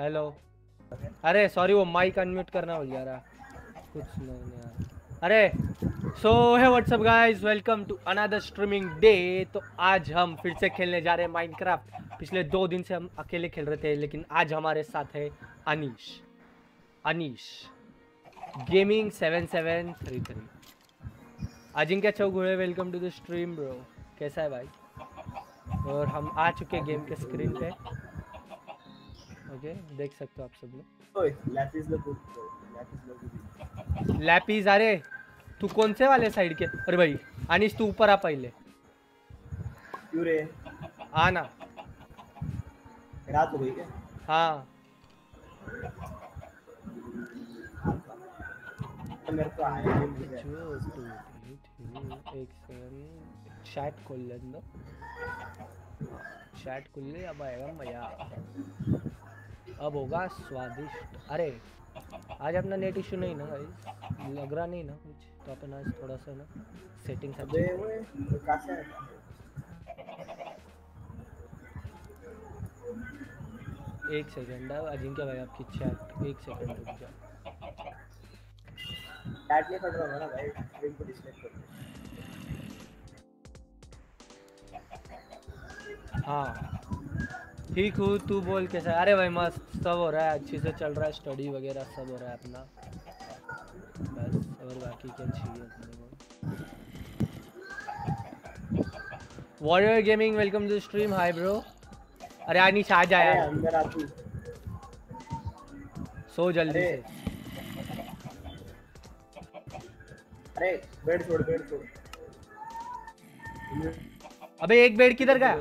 hello अरे sorry वो mic unmute करना हो गया कुछ नहीं यार। अरे so hi what's up guys welcome to another streaming day तो आज हम फिर से खेलने जा रहे हैं माइनक्राफ्ट पिछले दो दिन से हम अकेले खेल रहे थे लेकिन आज हमारे साथ है Anish Anish gaming seven seven three three Ajinkya Chaugude welcome to the stream bro कैसा है भाई? और हम आ चुके गेम के स्क्रीन पे। ओके देख सकते हो आप सब लोग। लैपीज अरे तू कौन से वाले साइड के? अरे भाई अनिश तू ऊपर आ पहले। क्यों रे? आना रात हो गई क्या? हाँ। तो मेरे को आने एक सेकंड चैट खोल लेना चैट खोल ले अब आएगा मज़ा। अब होगा स्वादिष्ट। अरे आज अपना नेट इशू नहीं ना भाई? लग रहा नहीं ना कुछ? तो अपन आज थोड़ा सा ना सेटिंग अबे एक सेकंड है अजिंक्य भाई आपकी चैट एक सेकंड रुक जाओ। चैट नहीं पढ़ रहा हूँ ना भाई स्क्रीन को डिस्कनेक्ट कर हाँ। ठीक हूँ तू बोल कैसा? अरे भाई मस्त सब हो रहा है अच्छे से चल रहा है स्टडी वगैरह सब हो रहा है अपना। बस और बाकी क्या चाहिए अपने को? Warrior gaming welcome to stream hi bro अरे अनिश आ जा अरे अंदर आ तू। सो जल्दी अरे। से अरे बेड छोड़ बेड छोड़। अबे एक बेड किधर गया?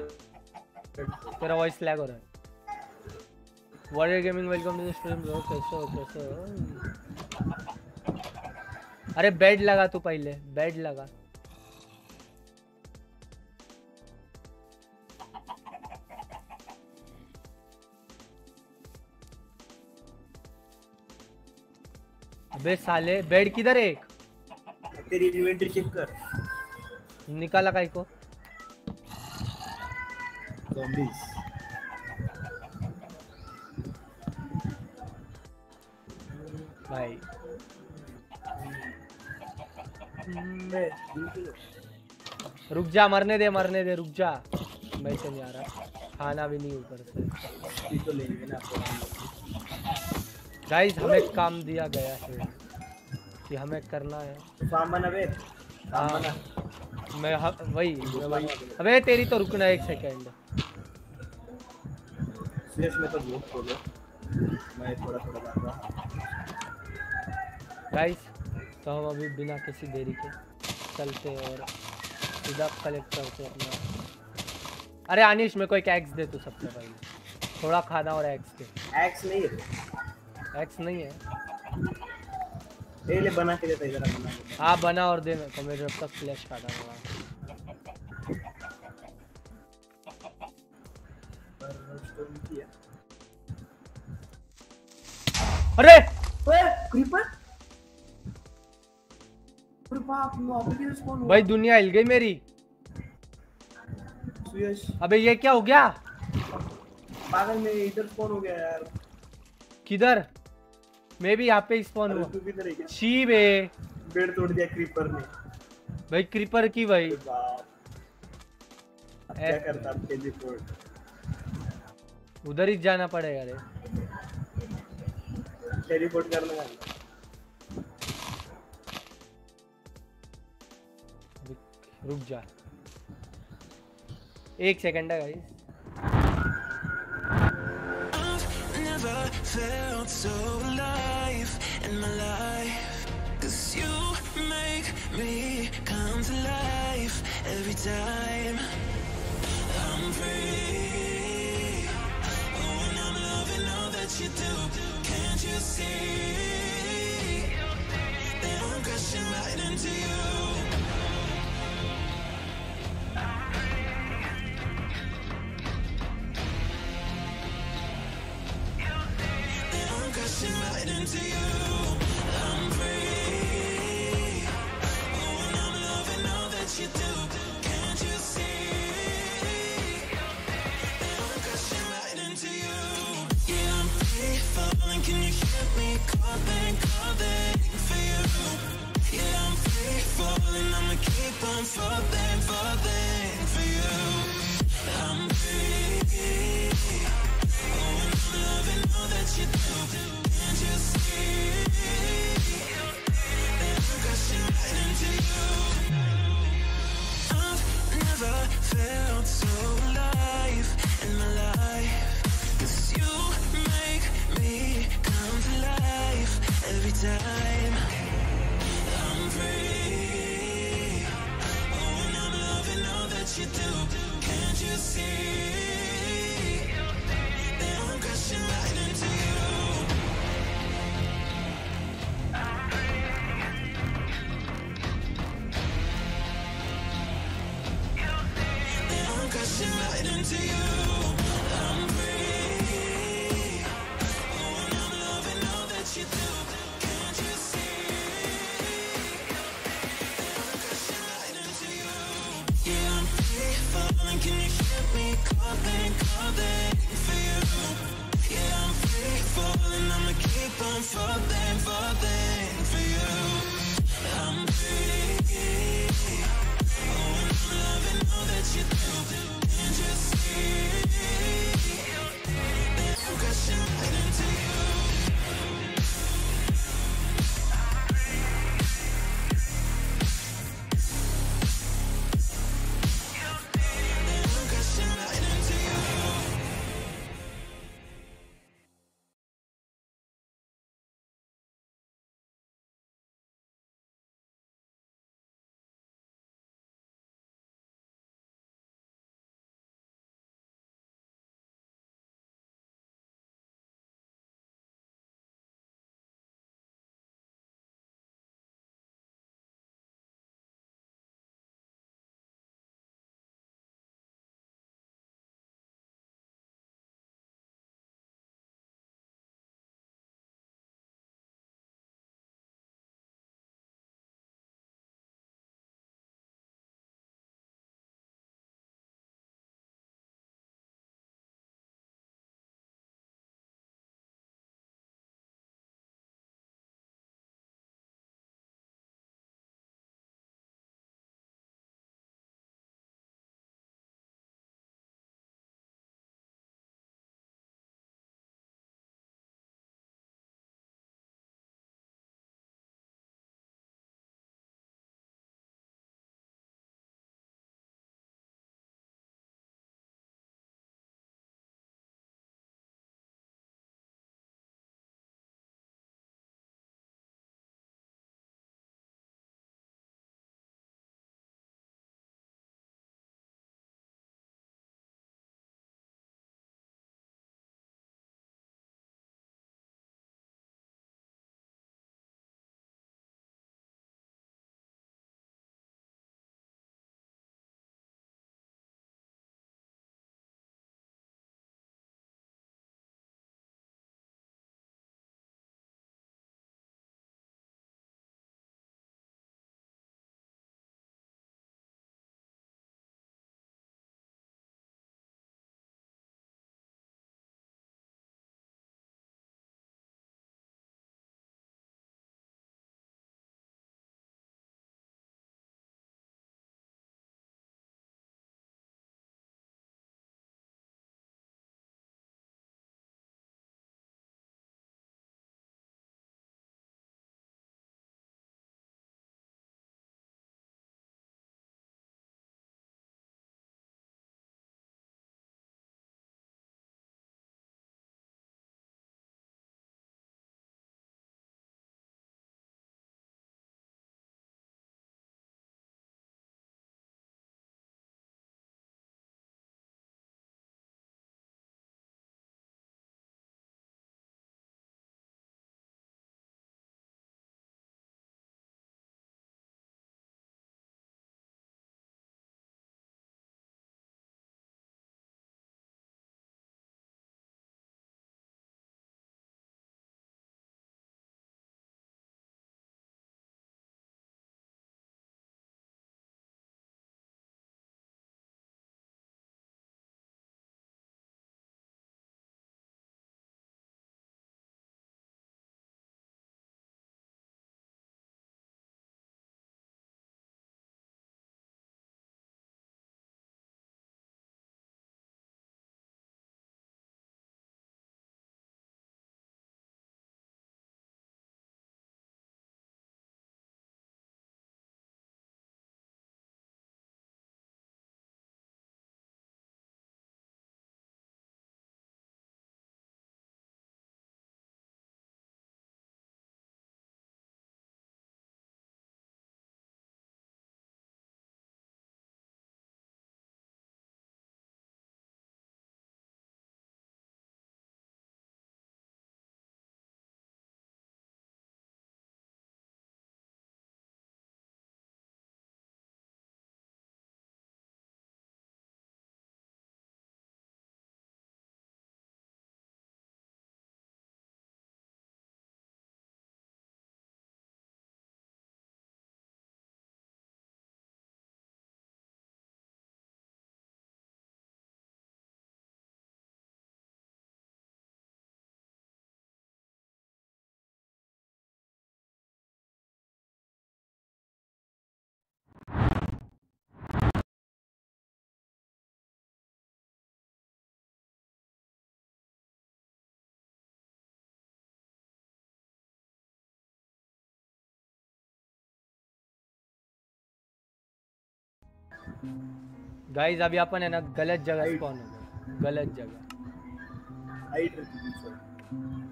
तेरा वॉइस लैग हो रहा है। Warrior gaming welcome to the stream bro कैसे हो कैसे हो? अरे बेड लगा तू पहले बेड लगा। अबे साले बेड किधर है एक? तेरी इन्वेंटरी चेक कर। निकाला काई को? Zombies. बिल्कुल रुक जा मरने दे मरने दे रुक जा। मैं से नहीं आ रहा। खाना भी नहीं ऊपर से। तो गाइस हमें काम दिया गया है कि हमें करना है। फार्म बना बे फार्म हाँ। मैं वही मैं वही। अबे तेरी तो रुकना एक सेकंड। सीरियस में तो बहुत हो गया मैं थोड़ा थोड़ा बात रहा गाइस तो हम अभी बिना किसी देरी के चलते और सीधा कलेक्ट करते अपना। अरे अनिश मेरे को एक एक्स दे तू सबसे पहले। थोड़ा खाना और एक्स दे। एक्स नहीं है। एक्स नहीं है? ले ले बना के देता इधर बना के हाँ बना और दे मेरे को। मैं जब तक फ्लैश खाता हुआ अरे! क्रीपर भाई दुनिया हिल गई मेरी। अबे ये क्या हो गया? पागल में इधर स्पॉन हो गया यार। किधर? मैं भी यहाँ पे स्पॉन हुआ। है शी बे बेड तोड़ दिया क्रीपर ने। भाई क्रीपर की भाई। क्या करता टेलीपोर्ट उधर ही जाना पड़ेगा रे टेलीपोर्ट करने का रुक- रुक जा एक सेकंड है guys felt so alive in my life. Cause you make me come to life every time. I'm free. You do. Can't you see? That I'm crashing right into you. I'm crashing right into you. Oh. you see? Calling, calling for you? Yeah, I'm free falling. I'ma keep on falling, falling for you. I'm free. Oh, and I'm loving all that you do. Can't you see? Guys अभी अपन है ना गलत जगह spawn हो गए। गलत जगह।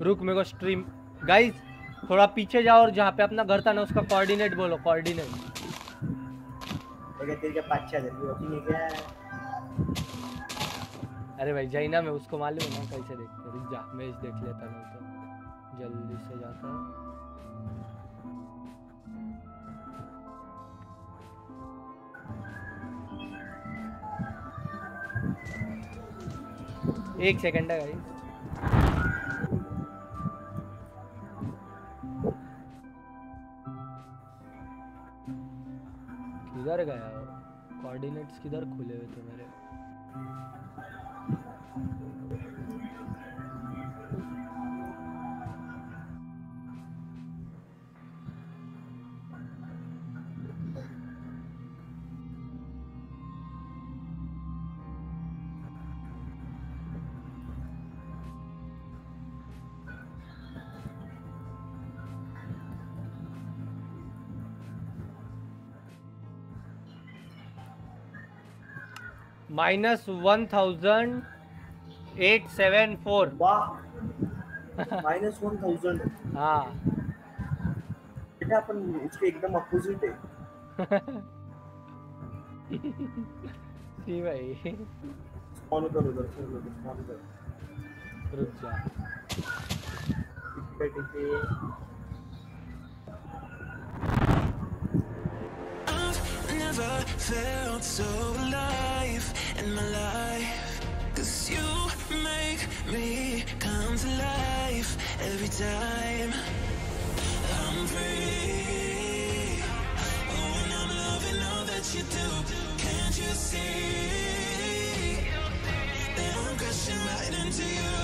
रुक मेरे को स्ट्रीम गाइस थोड़ा पीछे जाओ और जहाँ पे अपना घर था ना उसका कोऑर्डिनेट बोलो कोऑर्डिनेट तेरे क्या? अरे भाई जैना में उसको मालूम है ना कैसे देखते? रुक जा मैच देख लेता नहीं तो। जल्दी से जाता एक सेकंड है गाइस किधर गया? कोऑर्डिनेट्स किधर खुले हुए थे मेरे? Minus one thousand eight seven four minus one thousand हाँ। बेटा अपन उसके एकदम अपोजिट है। जी भाई। स्पॉन कर उधर से उधर स्पॉन कर। रुक जा। टिकट पे I've never felt so alive in my life. Cause you make me come to life every time. I'm free. Oh, and I'm loving all that you do. Can't you see that I'm crashing right into you?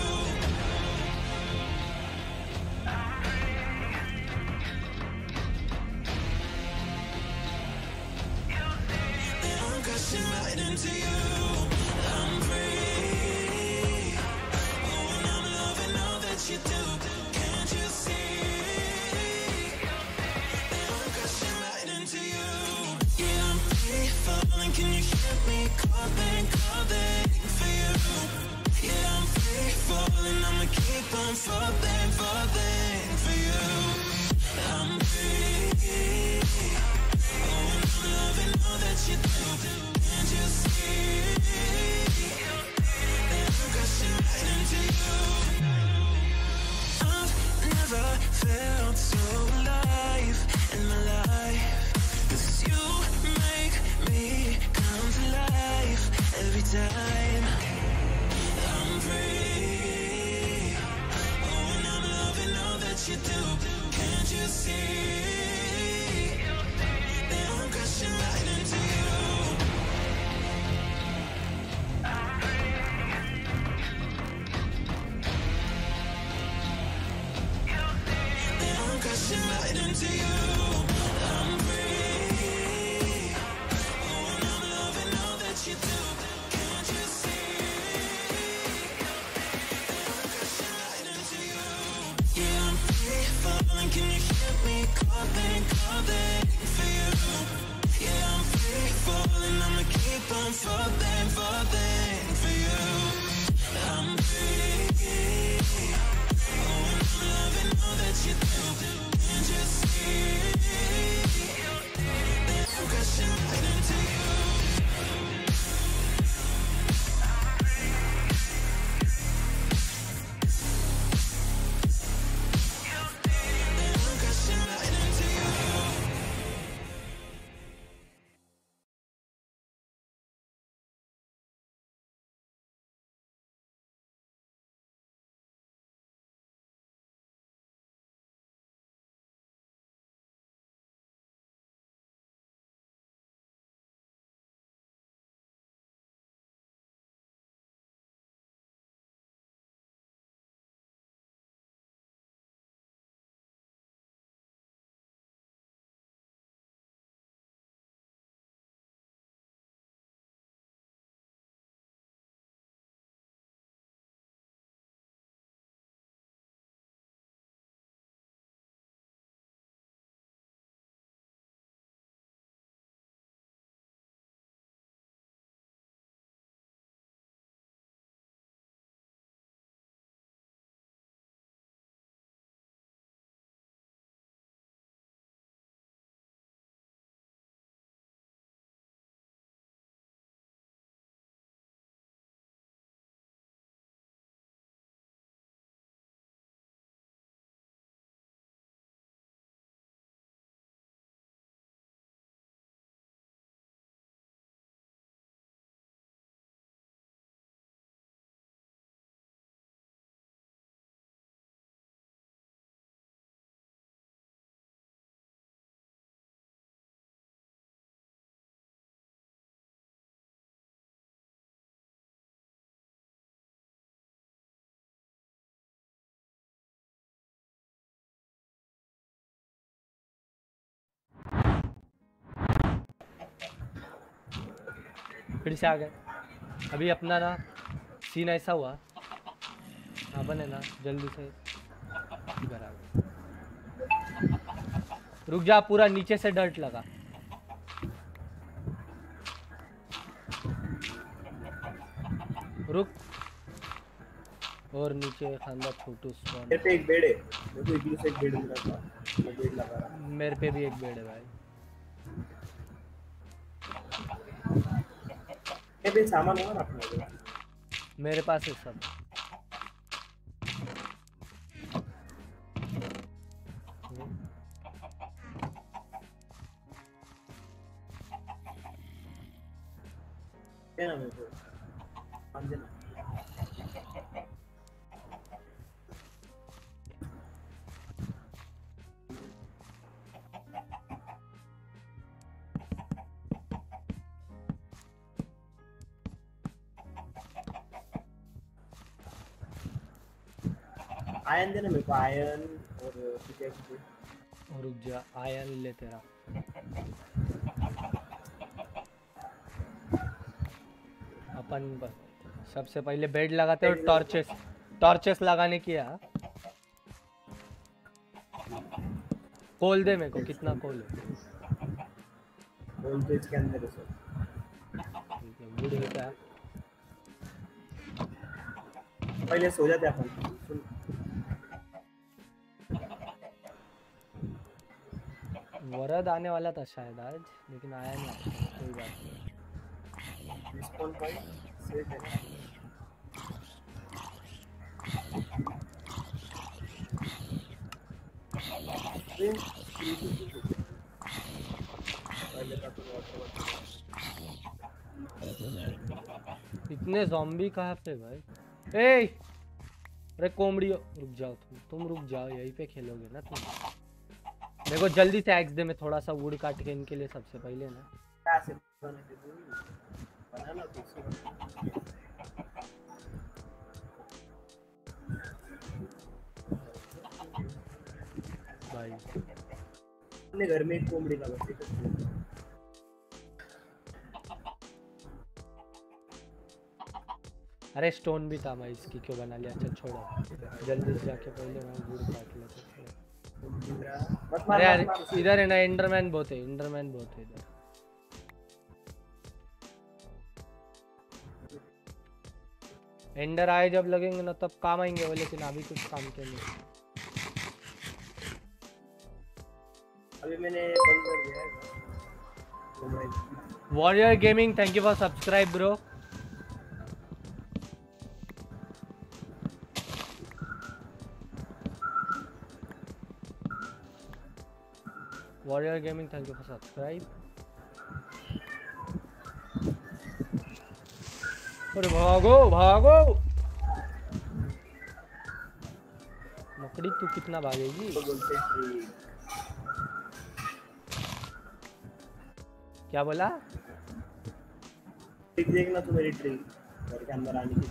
फिर से आ गए। अभी अपना ना scene ऐसा हुआ। है ना जल्दी से। इधर आ गए। रुक जा पूरा नीचे से डर्ट लगा। रुक। और नीचे खानदा छोटू मेरे पे एक बेड है। मेरे एक बेड लगा मेरे पे भी एक बेड है भाई। सामान होगा ना अपना मेरे पास है सब। क्या नाम है आयन और और रुक जा आयन ले तेरा। अपन ब- सबसे पहले बेड लगाते और टॉर्चेस टॉर्चेस लगाने की है कोल दे मेरे को कितना कोल है? बोल तो इसके अंदर है सब ठीक है वुड है पहले सो जाते अपन। वरद आने वाला था शायद आज, लेकिन आया नहीं कोई बात नहीं। इतने जॉम्बी कहाँ पे भाई? ए! अरे कोमड़ियो रुक जाओ तुम तुम रुक जाओ, यहीं पे खेलोगे ना तुम। मेरे को जल्दी से एक्स दे मैं थोड़ा सा वुड काट के इनके लिए सबसे पहले ना। तू तो भाई अपने घर में एक कोमड़ी का बच्चे अरे स्टोन भी था मैं इसकी क्यों बना लिया? अच्छा छोड़ो। जल्दी से जाके पहले मैं वुड काट लेता हूँ। मत मार यार इधर है ना इंडरमैन बहुत है इंडरमैन बहुत है इधर। एंडर आए जब लगेंगे ना तब काम आएँगे वो लेकिन अभी कुछ काम के नहीं। अभी मैंने बंद कर दिया है। तो warrior gaming thank you for subscribe bro warrior gaming thank you for subscribe अरे भागो भागो! मकड़ी तू कितना भागेगी? तो क्या बोला? देखना तो मेरी ट्रिक घर के अंदर आने की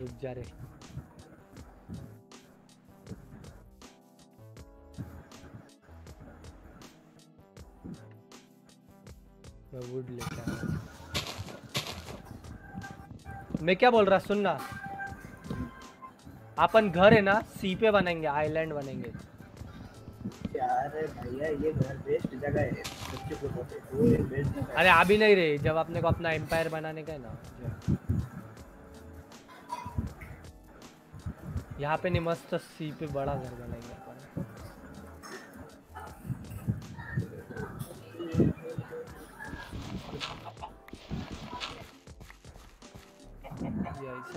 रुक जा रे। मैं वुड लेके आया मैं क्या बोल रहा सुनना अपन घर है ना सी पे बनेंगे आइलैंड बनेंगे। यार भैया ये घर बेस्ट जगह है। अरे अभी नहीं रहे जब अपने को अपना एम्पायर बनाने का है ना। यहाँ पे नहीं मस्त सी पे बड़ा घर बनाएँगे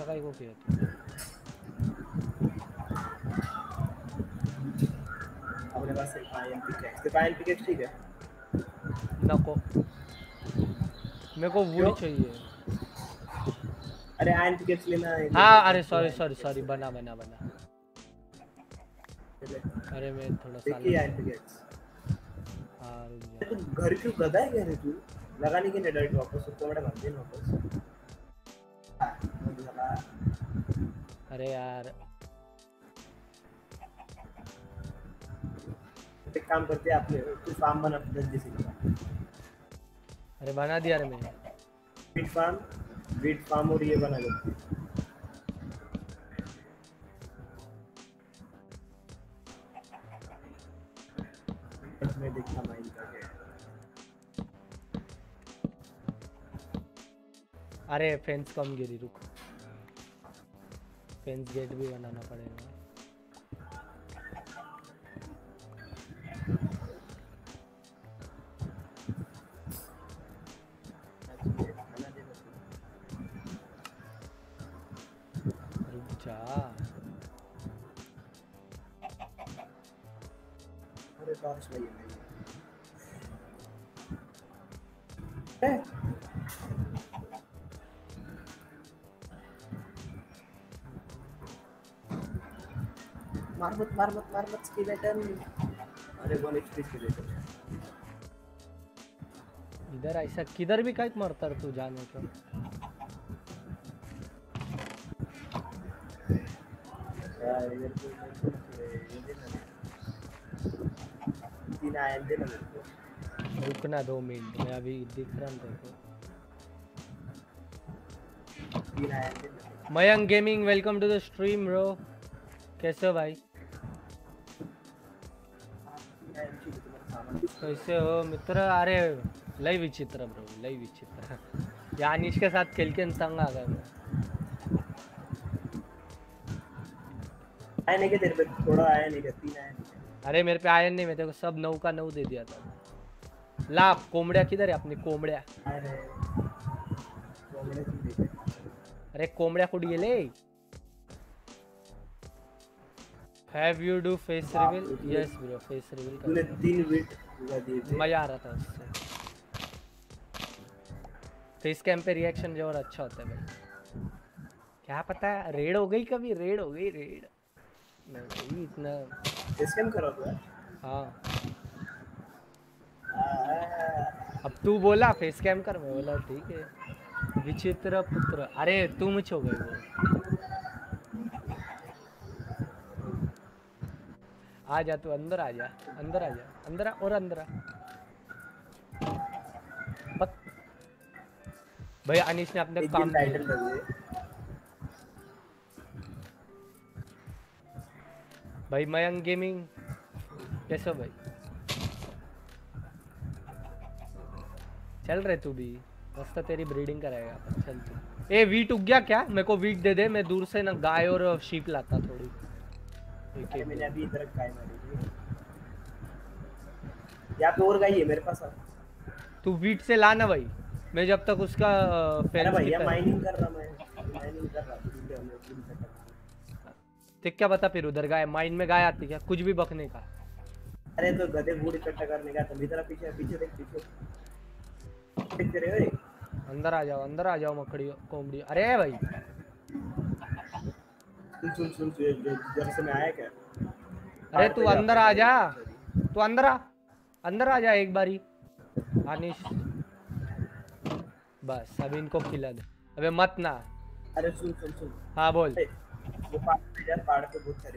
काय को किया अपने पास एक ठीक है? नको। मेरे को? वुड चाहिए। अरे आयन लेना है। हाँ अरे सॉरी सॉरी सॉरी बना बना बना। अरे मैं थोड़ा सा देखिए आयन घर क्यों गधा है क्या रे तू? लगाने के लिए डायरेक्ट वापस उसको बड़ा भर देना वापस हाँ, वो। अरे यार। एक काम करते हैं आपने तू फार्म बना जैसे का अरे बना दिया रे मैंने। वीट फार्म वीट फार्म और ये बना दो। मैं देखता माइन का अरे फेंस कम गिरी रुक। फेंस गेट भी बनाना पड़ेगा। अरे टॉर्च नहीं मार मत मार मत मार मत स्केलेटन अरे वन एचपी स्केलेटन इधर ऐसा किधर भी काय मरता रे तू जाने का? तो को रुकना दो मिनट मैं अभी दिख रहा हूँ तेरे को तीन Mayank gaming welcome to the stream bro कैसे हो भाई? कैसे हो मित्र अरे लय विचित्र ब्रो लय विचित्र. या अनिश के साथ खेल के संग आ गया आया नहीं तेरे पे? थोड़ा आया नहीं क्या? तीन आया नहीं अरे मेरे पे आयन नहीं मैं तेरे को सब नौ का नौ दे दिया था. ला कोमड़िया किधर है अपनी? कोमड़िया अरे तो कोमड़िया कुछ गेले have you do face reveal yes bro face reveal तूने तीन थे मज़ा आ रहा था उससे। फेस कैम पे रिएक्शन जो और अच्छा होता है भाई। क्या पता है रेड हो गई कभी? रेड हो गई रेड नहीं इतना स्कैम करो तो। हाँ। अब तू बोला फेस कैम कर। मैं बोला ठीक है। विचित्र पुत्र। अरे तू मुझ हो गई वो। आ जा तू अंदर आ जा अंदर आ जा अंदर आ और अंदर आ। भाई अनिश ने अपने काम भाई मयंक गेमिंग। कैसे भाई? चल रहे तू भी। मस्त तेरी ब्रीडिंग कराएगा। चल तू। ए वीट उग गया क्या? मेरे को वीट दे दे मैं दूर से ना गाय और शीप लाता थोड़ी। अरे मैंने अभी इधर गाय मारी यहाँ पे और गाय है मेरे पास तू वीट से ला ना भाई। मैं जब तक उसका अरे भैया माइनिंग कर रहा मैं। माइनिंग कर रहा है। देख क्या बता फिर उधर गाय माइंड में गाय आती क्या? कुछ भी बकने का। अरे तो गधे बूढ़ इकट्ठा करने का तुम इधर पीछे पीछे देख पीछे। देख तेरे ओए अंदर आ जाओ अंदर आ जाओ मकड़ी कोमड़ी अरे भाई। सुन सुन जब से मैं आया क्या? अरे तू अंदर आ जा। तू अंदर आ। अंदर आ जा एक बारी। अनिश बस अब इनको खिला दे। अबे मत ना। अरे सुन सुन सुन। हाँ बोल।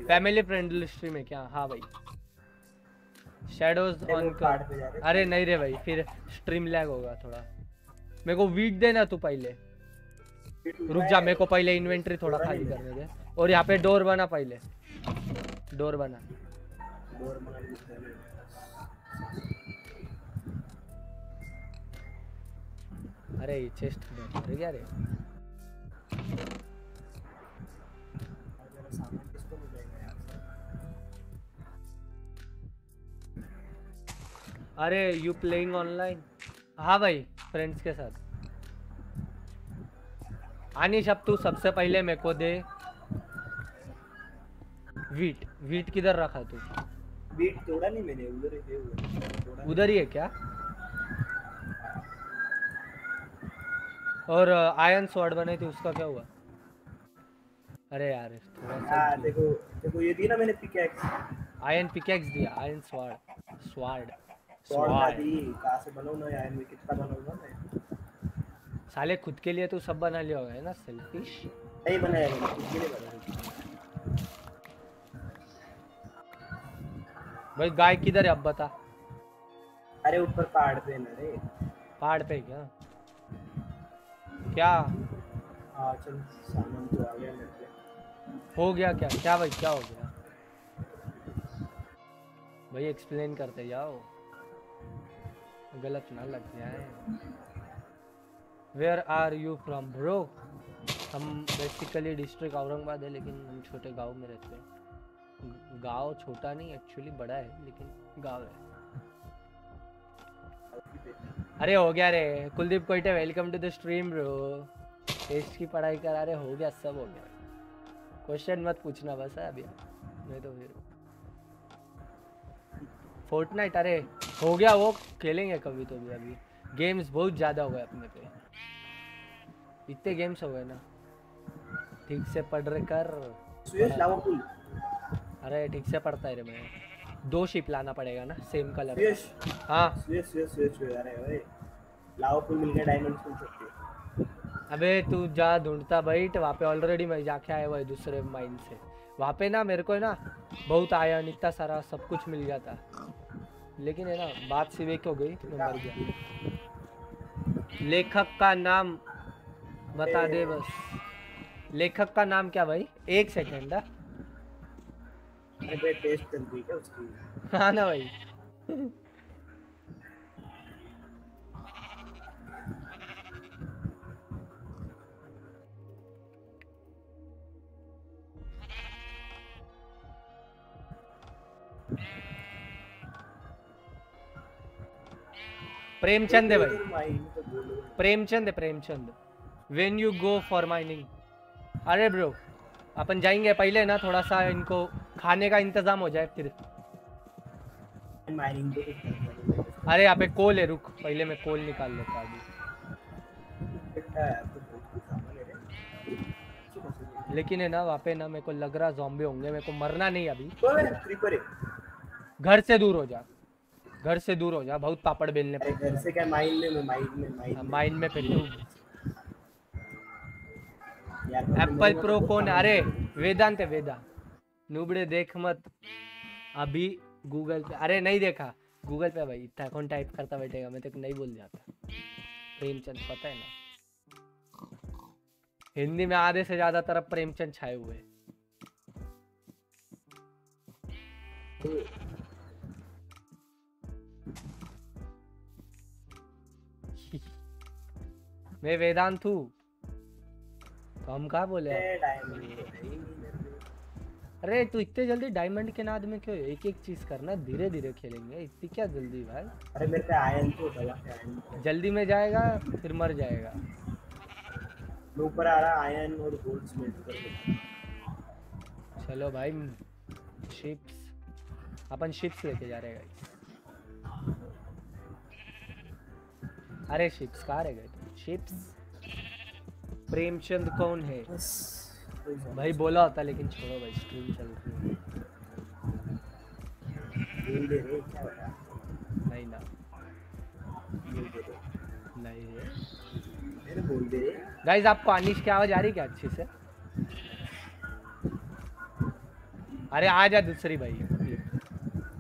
फैमिली फ्रेंडली स्ट्रीम है क्या? हाँ भाई। शेडोज ऑन कर। अरे नहीं रे भाई फिर स्ट्रीम लैग होगा थोड़ा। मेरे को वीट देना तू पहले। रुक जा मेरे को पहले इन्वेंटरी थोड़ा खाली करने दे। और यहाँ पे डोर बना पहले। डोर बना। अरे चेस्ट अरे क्या रे। अरे यू प्लेइंग ऑनलाइन हाँ भाई फ्रेंड्स के साथ। अनिश अब तू सबसे पहले मेरे को दे। वीट वीट किधर रखा तू? बीट तोड़ा नहीं मैंने उधर ही थे उधर उधर ही है क्या? और आयरन स्वॉर्ड बने थे उसका क्या हुआ? अरे यार थोड़ा हाँ सा देखो देखो ये दी ना मैंने पिकैक्स आयरन पिकेक्स दिया आयरन स्वॉर्ड स्वॉर्ड स्वॉर्ड दी कहाँ से बनाऊँ ना यार मैं कितना बनाऊँगा मैं? साले खुद के लिए तो सब बना लिया होगा है ना सेल्फिश नहीं बनाया मैंने खुद के लिए बनाया। भाई गाय किधर है अब बता। अरे ऊपर पहाड़ पे ना रे। पहाड़ पे क्या? क्या? हाँ चल सामान तो आ गया मेरे हो गया क्या? क्या भाई क्या हो गया? भाई एक्सप्लेन करते जाओ। गलत ना लग जाए। Where are you from bro हम बेसिकली डिस्ट्रिक्ट औरंगाबाद है लेकिन हम छोटे गाँव में रहते हैं। गाँव छोटा नहीं एक्चुअली बड़ा है लेकिन गाँव है। अरे हो गया रे Kuldeep Koite welcome to the stream bro test की पढ़ाई करा रहे हो गया सब हो गया। क्वेश्चन मत पूछना बस है अभी। नहीं तो फिर फोर्टनाइट अरे हो गया वो खेलेंगे कभी तो भी अभी। गेम्स बहुत ज़्यादा हो गए अपने पे। इतने गेम्स हो गए ना। ठीक से पढ़ रहे कर सुयश लावा पुल अरे ठीक से पढ़ता है रे मैं। दो शिप लाना पड़ेगा ना सेम कलर सुयश हाँ। सुयश सुयश सुयश अरे अरे लावा पुल मिल गया डायमंड्स मिल सकते अबे तू जा ढूंढता बैठ वहाँ पे ऑलरेडी मैं जाके आया हुआ है दूसरे माइन से। वहाँ पे ना मेरे को है ना बहुत आयन इतना सारा सब कुछ मिल गया था। लेकिन है ना बात सिर्फ़ एक हो गई मैं मर गया। लेखक का नाम बता दे बस। लेखक का नाम क्या भाई? एक सेकेंड हाँ। भाई टेस्ट चलती है क्या उसकी? हाँ ना भाई। प्रेमचंद है भाई। तो प्रेमचंद है Premchand. When you go for mining अरे ब्रो अपन जाएँगे पहले ना थोड़ा सा इनको खाने का इंतज़ाम हो जाए फिर। अरे यहाँ पे कोल है रुक। पहले मैं कोल निकाल लेता अभी। तो। लेकिन है ना वहाँ पे ना मेरे को लग रहा जॉम्बे होंगे मेरे को मरना नहीं अभी। घर से दूर हो जा। घर से दूर हो जा बहुत पापड़ बेलने पड़ते घर से क्या माइन में माइन में माइन हैं में। माइंड में फिर एप्पल प्रो कौन अरे वेदांत है वेदा नूबड़े देख मत। अभी गूगल पे अरे, नहीं देखा। गूगल पे भाई, इतना कौन टाइप करता बैठेगा? मैं तेको नहीं बोल जाता। प्रेमचंद, पता है ना? हिंदी में आधे से ज़्यादा तरफ़ प्रेमचंद छाए हुए मैं वेदांत हूँ। तो हम कहा बोले अरे तू इतने जल्दी डायमंड के नाद में क्यों एक एक चीज़ करना धीरे धीरे खेलेंगे। इतनी क्या जल्दी भाई? अरे मेरे पे आयन तो आयन तो। जल्दी में जाएगा फिर मर जाएगा। ऊपर आ रहा आयन और गोल्ड स्मेल्ट कर चलो भाई शिप्स अपन शिप्स लेके जा रहे हैं अरे शिप्स कहाँ रह गए? शिप्स प्रेमचंद कौन है? भाई बोला होता लेकिन छोड़ो भाई स्ट्रीम चल रही है। नहीं ना। नहीं है। बोल दे रे गाइज़ आपको अनिश की आवाज़ आ रही क्या अच्छी से? अरे आ जा दूसरी भाई।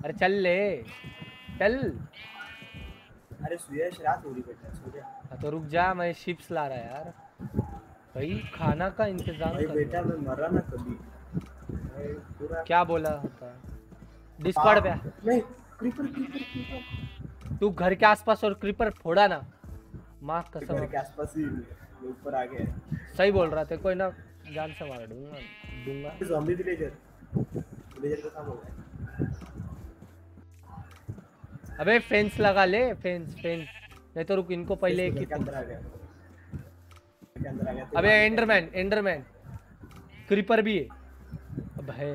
अरे चल ले। चल। अरे सुयश रात हो रही बेटा सो जा। हाँ तो रुक जा मैं शिप्स ला रहा यार। भाई खाना का इंतज़ाम भाई कर। बेटा मैं मरा ना कभी। क्या बोला होता डिस्कॉर्ड पे नहीं क्रीपर क्रीपर क्रीपर तू घर के आसपास और क्रीपर फोड़ा ना। माँ कसम। घर के आसपास ही ऊपर आ गया। सही बोल रहा थे कोई ना जान से मार दूँगा दूँगा। ज़ॉम्बी विलेजर विलेजर का काम हो गया। अबे फेंस लगा ले फेंस फेंस नहीं तो रुक इनको पहले एक ही अंदर आ गया घर के अंदर आ गया तो अबे एंडरमैन एंडरमैन क्रीपर भी है। भाई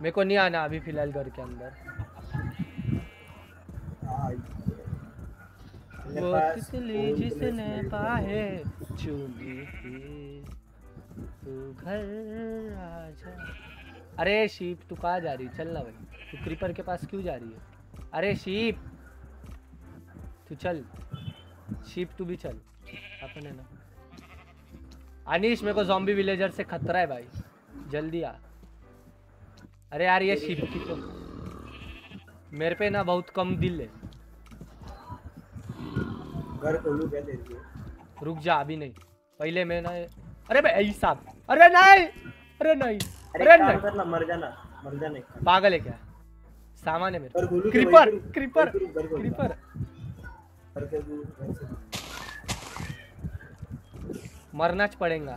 मेरे को नहीं आना अभी फ़िलहाल घर के अंदर। वो तितली जिसने पाए थी तू घर आजा अरे शीप तू कहाँ जा रही चल ना भाई। तू क्रीपर के पास क्यों जा रही है? अरे शीप तू चल। शीप तू भी चल। अपन है ना। अनीश मेरे को जॉम्बी विलेजर से खतरा है भाई। जल्दी आ। अरे यार ये शीप की तो मेरे पे ना बहुत कम दिल है। घर खोलू क्या तेरे को? रुक जा अभी नहीं। पहले मैं ना अरे भाई साहब। अरे नहीं! अरे नहीं! अरे नहीं! कर ना मर जाना। मर जाना पागल है क्या? सामान है मेरे क्रीपर क्रीपर क्रीपर मरना च पड़ेगा।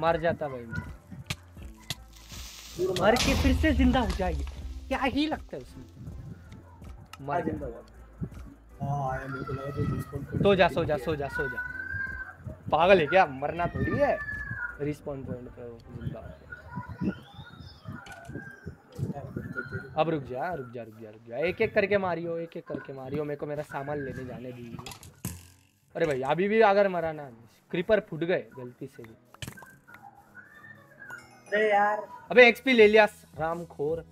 मर जाता भाई मैं। मर के फिर से ज़िंदा हो जाएगी क्या ही लगता है उसमें? मर ज़िंदा हाँ तो रिस्पॉन्ड कर सो जा सो जा सो जा सो जा। पागल है क्या? मरना थोड़ी है। रिस्पॉन्ड पॉइंट पे वो ज़िंदा हो गया। अब रुक जा रुक जा रुक जा रुक जा। एक एक करके मारियो एक एक करके मारियो मेरे को मेरा सामान लेने जाने दीजिए। अरे भाई अभी भी अगर मरा ना क्रीपर फूट गए गलती से भी। अरे यार। अबे एक्सपी ले लिया राम खोर।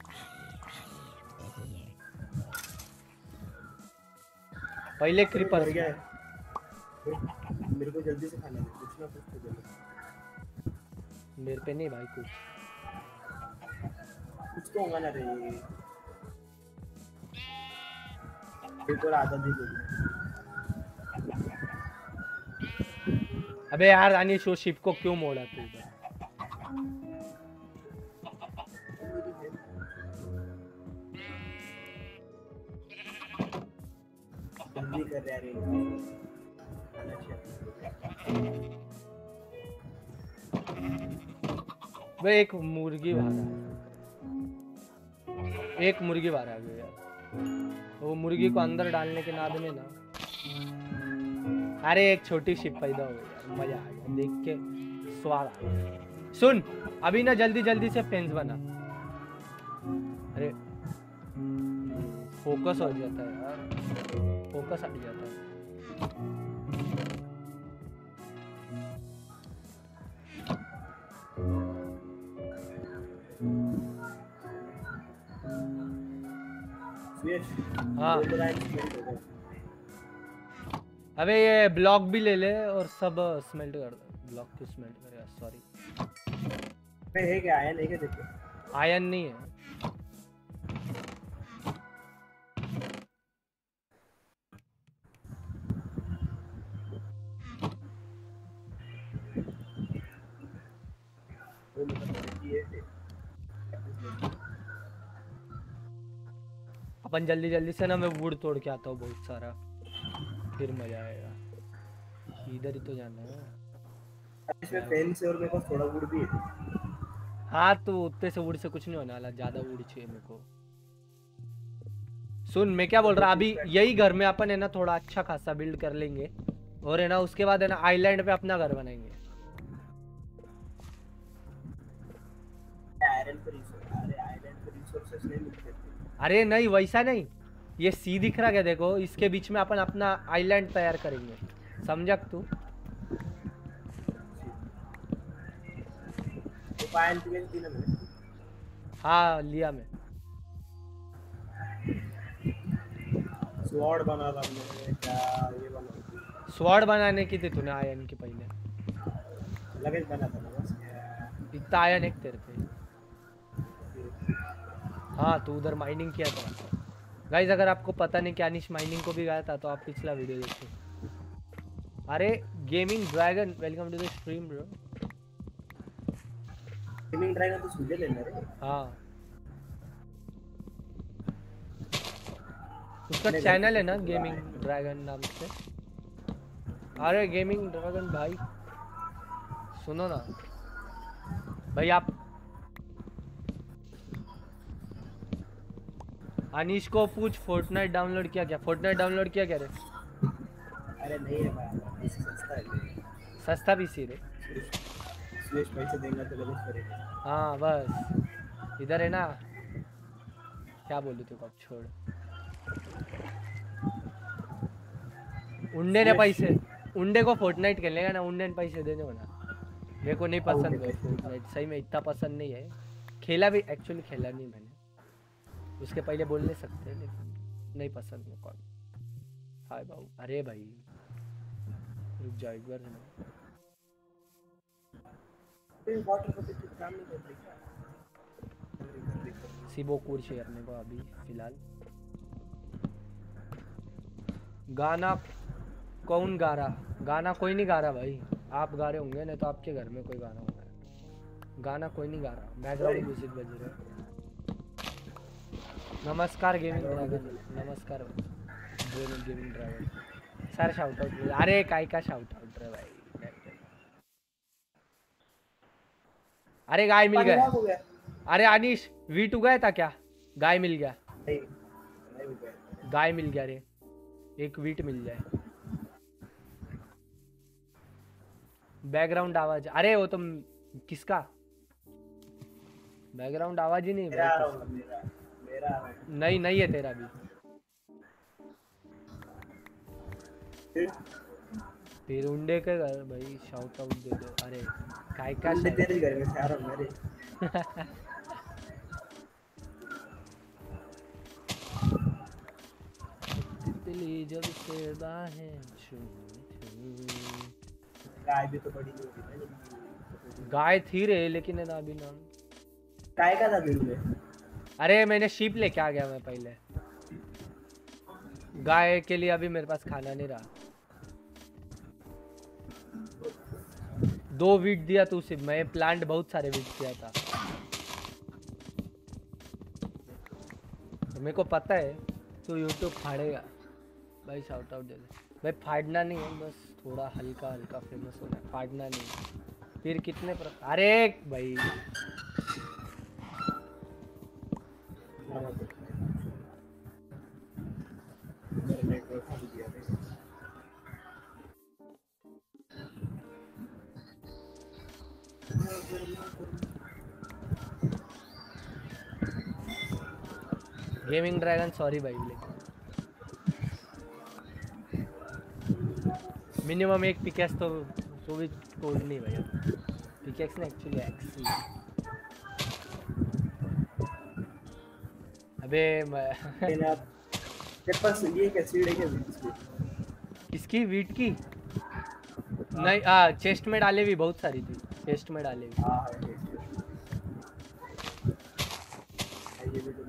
पहले क्रीपर गया। मेरे- को जल्दी से खाना है कुछ ना कुछ तो मेरे पे नहीं भाई कुछ। तो ना रे। एक और आधा दे दो अबे यार रानी शो शिप को क्यों मोड़ा तू? जल्दी कर रहा वे एक मुर्गी आ एक मुर्गी बाहर आ गई यार। वो मुर्गी को अंदर डालने के नाद में ना। अरे, एक छोटी शिप पैदा हो गई मज़ा आ गया, देख के स्वाद आ गया। सुन, अभी ना जल्दी जल्दी से फेंस बना। अरे फोकस हो जाता है यार। फोकस हट जाता है। हाँ। कि अबे ये ब्लॉक भी ले ले और सब स्मेल्ट कर दो। ब्लॉक क्यों स्मेल्ट करेगा सॉरी है क्या? आयन है क्या देखो आयन नहीं है। अपन जल्दी जल्दी से ना मैं वुड तोड़ के आता हूँ बहुत सारा। फिर मज़ा आएगा। इधर ही तो जाना है। इसमें पेन से और मेरे पास थोड़ा वुड भी है। हाँ तो उतने से वुड से कुछ नहीं होने वाला ज़्यादा वुड चाहिए मेरे को। सुन मैं क्या बोल रहा अभी यही घर में अपन है ना थोड़ा अच्छा खासा बिल्ड कर लेंगे और है ना उसके बाद है ना आइलैंड पे अपना घर बनाएँगे। आयरन रिसोर्स अरे आयरन पर रिसोर्सेस नहीं मिलते। अरे नहीं वैसा नहीं। ये सी दिख रहा क्या देखो? इसके बीच में अपन अपना आइलैंड तैयार करेंगे। समझा तू? हाँ लिया मैं। स्वॉर्ड बना क्या ये बना स्वॉर्ड बनाने की थी तूने आयन की पहले। लगेज बना था बस। इतना आयन एक तेरे पे। हाँ तू उधर माइनिंग किया था। गाइज़ अगर आपको पता नहीं कि अनिश माइनिंग को भी गया था तो आप पिछला वीडियो देखिए। अरे gaming dragon welcome to the stream bro gaming dragon तो सूझे लेना रे। हाँ। उसका चैनल है ना गेमिंग ड्रैगन नाम से। अरे गेमिंग ड्रैगन भाई। सुनो ना। भाई आप अनीश को पूछ फोर्टनाइट डाउनलोड किया क्या? फोर्टनाइट डाउनलोड किया क्या रे? अरे नहीं है भाई सस्ता है सस्ता भी सी रे पैसे देंगे तो लगेज करेगा। हाँ बस। इधर है ना। क्या बोलूँ तेरे को अब? छोड़। उंडे ने पैसे। उंडे को फोर्टनाइट खेलने का ना उंडे ने पैसे देने हो ना। मेरे को नहीं पसंद है फोर्टनाइट सही में इतना पसंद नहीं है। खेला भी एक्चुअली खेला नहीं मैंने। उसके पहले बोल नहीं सकते लेकिन नहीं पसंद मेरे को हाय बाबू अरे भाई रुक जाओ एक बार सिबो कोड शेयर अपने को अभी फ़िलहाल। गाना कौन गा रहा? गाना कोई नहीं गा रहा भाई। आप गा रहे होंगे नहीं तो आपके घर में कोई गाना होगा। गाना कोई नहीं गा रहा। बैकग्राउंड म्यूज़िक बज रहा है। नमस्कार गेमिंग ड्रैगन नमस्कार gaming gaming dragon sir shout out अरे काय का शाउट आउट रे भाई. अरे गाय मिल गया. अरे अनिश वीट उगाया था क्या? गाय मिल गया. गया. गाय मिल गया रे. एक वीट मिल जाए. बैकग्राउंड आवाज़. अरे वो तुम किसका? बैकग्राउंड आवाज़ ही नहीं नहीं नहीं है तेरा भी। फिर उंडे के घर भाई शाउट आउट दे दो। अरे काय का तेरे घर में से आ रहा हूँ मेरे तितली जब से बाहें गाय भी तो बड़ी होगी गाय थी रे लेकिन है ना अभी नाम। काय का था में अरे मैंने शीप लेके आ गया मैं पहले। गाय के लिए अभी मेरे पास खाना नहीं रहा। दो वीट दिया तू सिर्फ़, मैं प्लांट बहुत सारे वीट किया था। मेरे को पता है, तू यूट्यूब फाड़ेगा। भाई शाउट आउट दे भाई फाड़ना नहीं है, बस थोड़ा हल्का हल्का फ़ेमस होना है। फाड़ना नहीं फिर कितने प्र... अरे भाई नेटवर्क खोल दिया था गेमिंग ड्रैगन सॉरी भाई, लेकिन मिनिमम एक पिकेक्स तो तो भी कोड नहीं भाई। पिकेक्स ने एक्चुअली एक्स अबे तेरे पास ये क्या सीढ़ी है क्या बीच की? इसकी वीट की? नहीं आ चेस्ट में डाले भी बहुत सारी थी। चेस्ट में डाले भी हाँ हाँ भी तो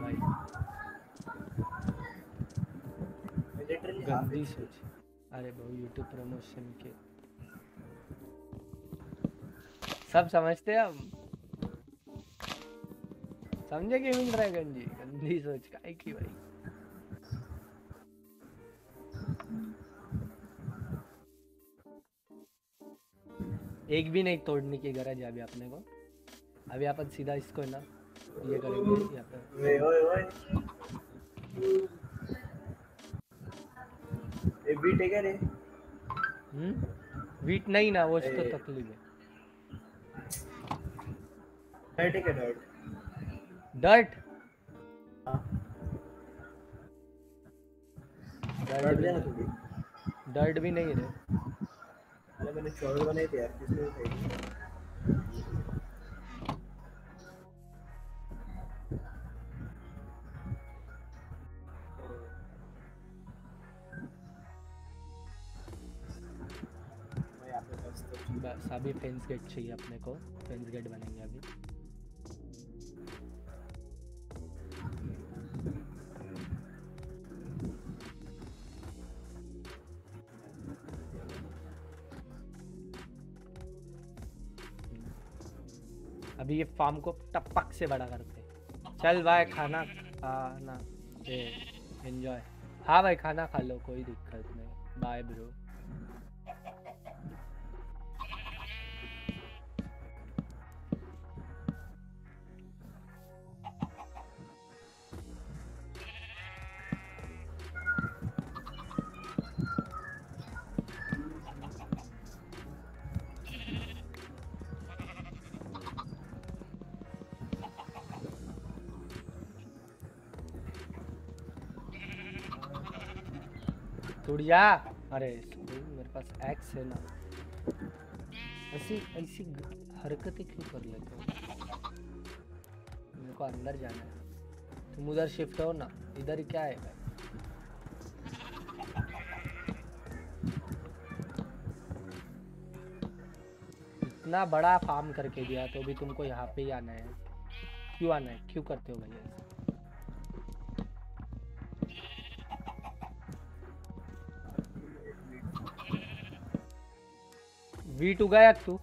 भाई। गंदी सोच। अरे बहु यूट्यूब प्रमोशन के। सब समझते हैं हम? समझे गेमिंग ड्रैगन जी गंदी सोच की भाई? एक भी नहीं तोड़ने की गरज है अभी अपने को। अभी अपन सीधा इसको ना ये करेंगे यहाँ पे ओए ओए ओए। ये बीट है क्या रे? हम्म? वीट नहीं ना वो तो तकलीफ़ है। डर्ट है क्या डर्ट डर्ट। हाँ डर्ट भी नहीं- अरे मैंने चौड़ बनाए थे यार अभी फेंस गेट चाहिए अपने को। फेंस गेट बनेंगे अभी। अभी ये फार्म को टपक से बड़ा करते। चल भाई खाना खाना। एंजॉय हाँ भाई खाना खा लो कोई दिक्कत नहीं। बाय ब्रो जा। अरे मेरे पास एक्स है ना। ऐसी ऐसी हरकतें क्यों कर लेते हो? मेरे को अंदर जाना है। तुम उधर शिफ्ट हो ना, इधर क्या है? भाई इतना बड़ा फार्म करके दिया तो भी तुमको यहाँ पे ही आना है। क्यों आना है? क्यों करते हो भैया वी टू गया तू?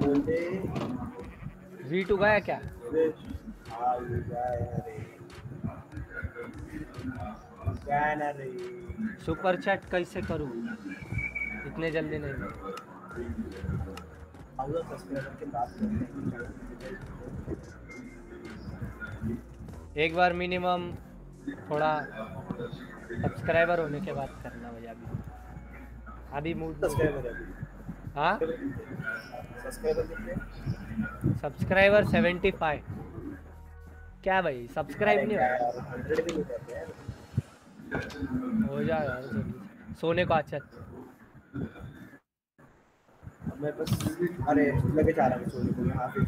बोलते वी टू गया क्या सुपर चैट कैसे करूँ? इतने जल्दी नहीं। हम सब्सक्राइबर के बात करते हैं एक बार मिनिमम थोड़ा सब्सक्राइबर होने के बाद करना भैया अभी। अभी मूड सब्सक्राइबर हाँ। सब्सक्राइबर सेवेंटी फाइव क्या भाई? सब्सक्राइब नहीं हैं। हो जाएगा सोने को अच्छा बस अरे लगे जा रहा हूँ सोने को यहाँ पे।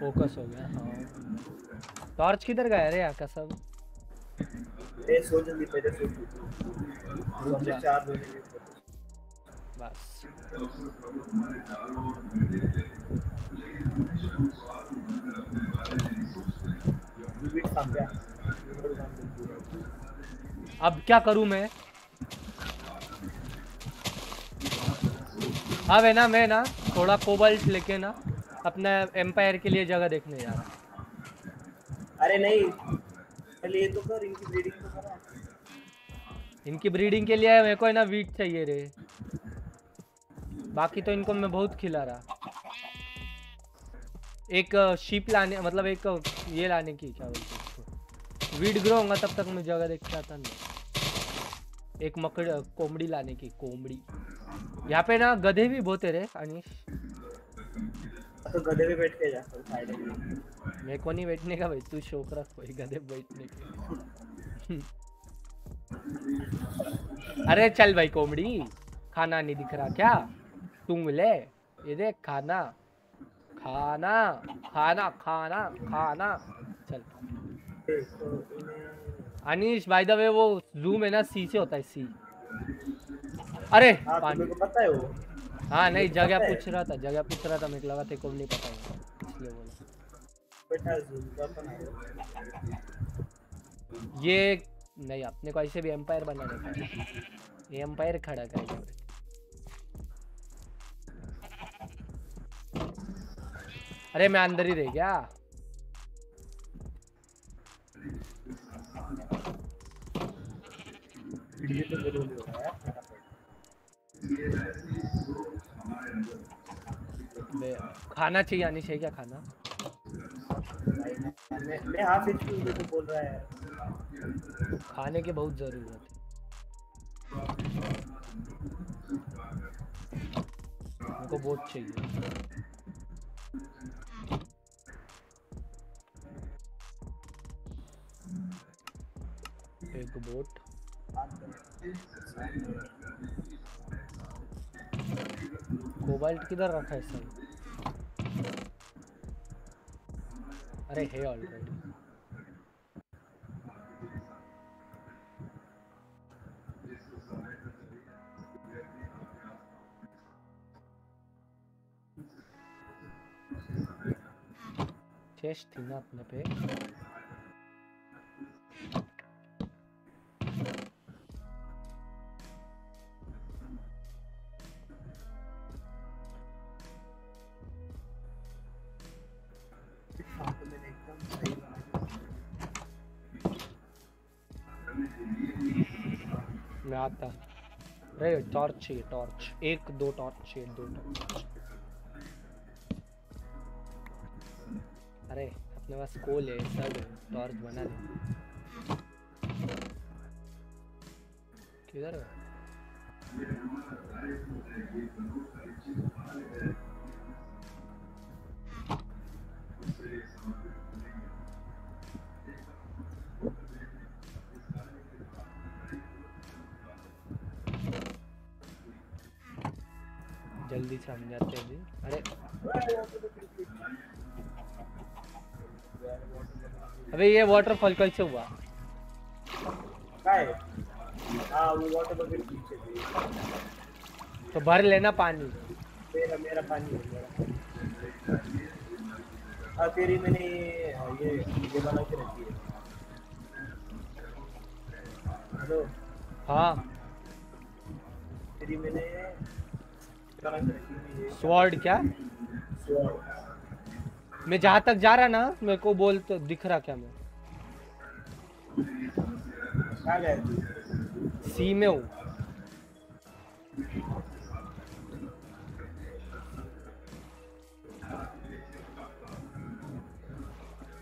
फोकस हो गया हाँ। टॉर्च किधर गया रे यहाँ का सब? ए सो जल्दी पहले सो। हमने चार बजे। बस। अब क्या करूँ मैं? अब है ना मैं ना थोड़ा कोबाल्ट लेके ना अपना एम्पायर के लिए जगह देखने जा रहा अरे नहीं पहले ये तो कर इनकी ब्रीडिंग तो करा। इनकी ब्रीडिंग के लिए मेरे को है ना वीट चाहिए रे। बाकी तो इनको मैं बहुत खिला रहा। एक शीप लाने मतलब एक ये लाने की क्या बोलते हैं उसको वीड ग्रो होगा तब तक मैं जगह देख आता नहीं एक मकड़ कोमड़ी लाने की कोमड़ी। यहाँ पे ना गधे भी बहुत है रे अनिश। तो गधे पे बैठ के जा में। मेरे को नहीं बैठने का भाई तू शौक रख भाई गधे बैठने के अरे चल भाई कोमड़ी खाना नहीं दिख रहा क्या? तुम मिले ये देख खाना। खाना खाना खाना खाना। चल। अनिश बाय द वे वो जूम है ना सी से होता है सी अरे हाँ पानी। को पता है वो। हाँ नहीं जगह पूछ रहा था जगह पूछ रहा था मेरे लगा तेरे को भी नहीं पता होगा इसलिए बोला। है ये नहीं अपने को ऐसे भी एम्पायर बनाने का एम्पायर खड़ा करेगा। अरे मैं अंदर ही रह गया। खाना चाहिए आनी चाहिए क्या खाना? मैं मैं हाफ़ इंच तो बोल रहा है। खाने की बहुत ज़रूरत है। हमको बहुत चाहिए। एक बोट। कोबाल्ट किधर रखा है सर अरे है ऑलरेडी चेस्ट थी ना अपने पे। मैं आता। अरे टॉर्च चाहिए टॉर्च एक, दो टॉर्च चाहिए, दो टॉर्च अरे, अपने पास कोल है सब टॉर्च बना ले किधर है? जल्दी से हम जाते हैं जी। अरे। अबे ये वाटरफॉल कैसे हुआ। काय हाँ तो भर लेना पानी। मेरा मेरा पानी है मेरा हाँ तेरी मैंने ये ये बना के रखी है। हेलो हाँ। तेरी मैंने स्वॉर्ड क्या? मैं जहाँ तक जा रहा ना मेरे को बोल तो दिख रहा क्या मैं? सी में हूँ।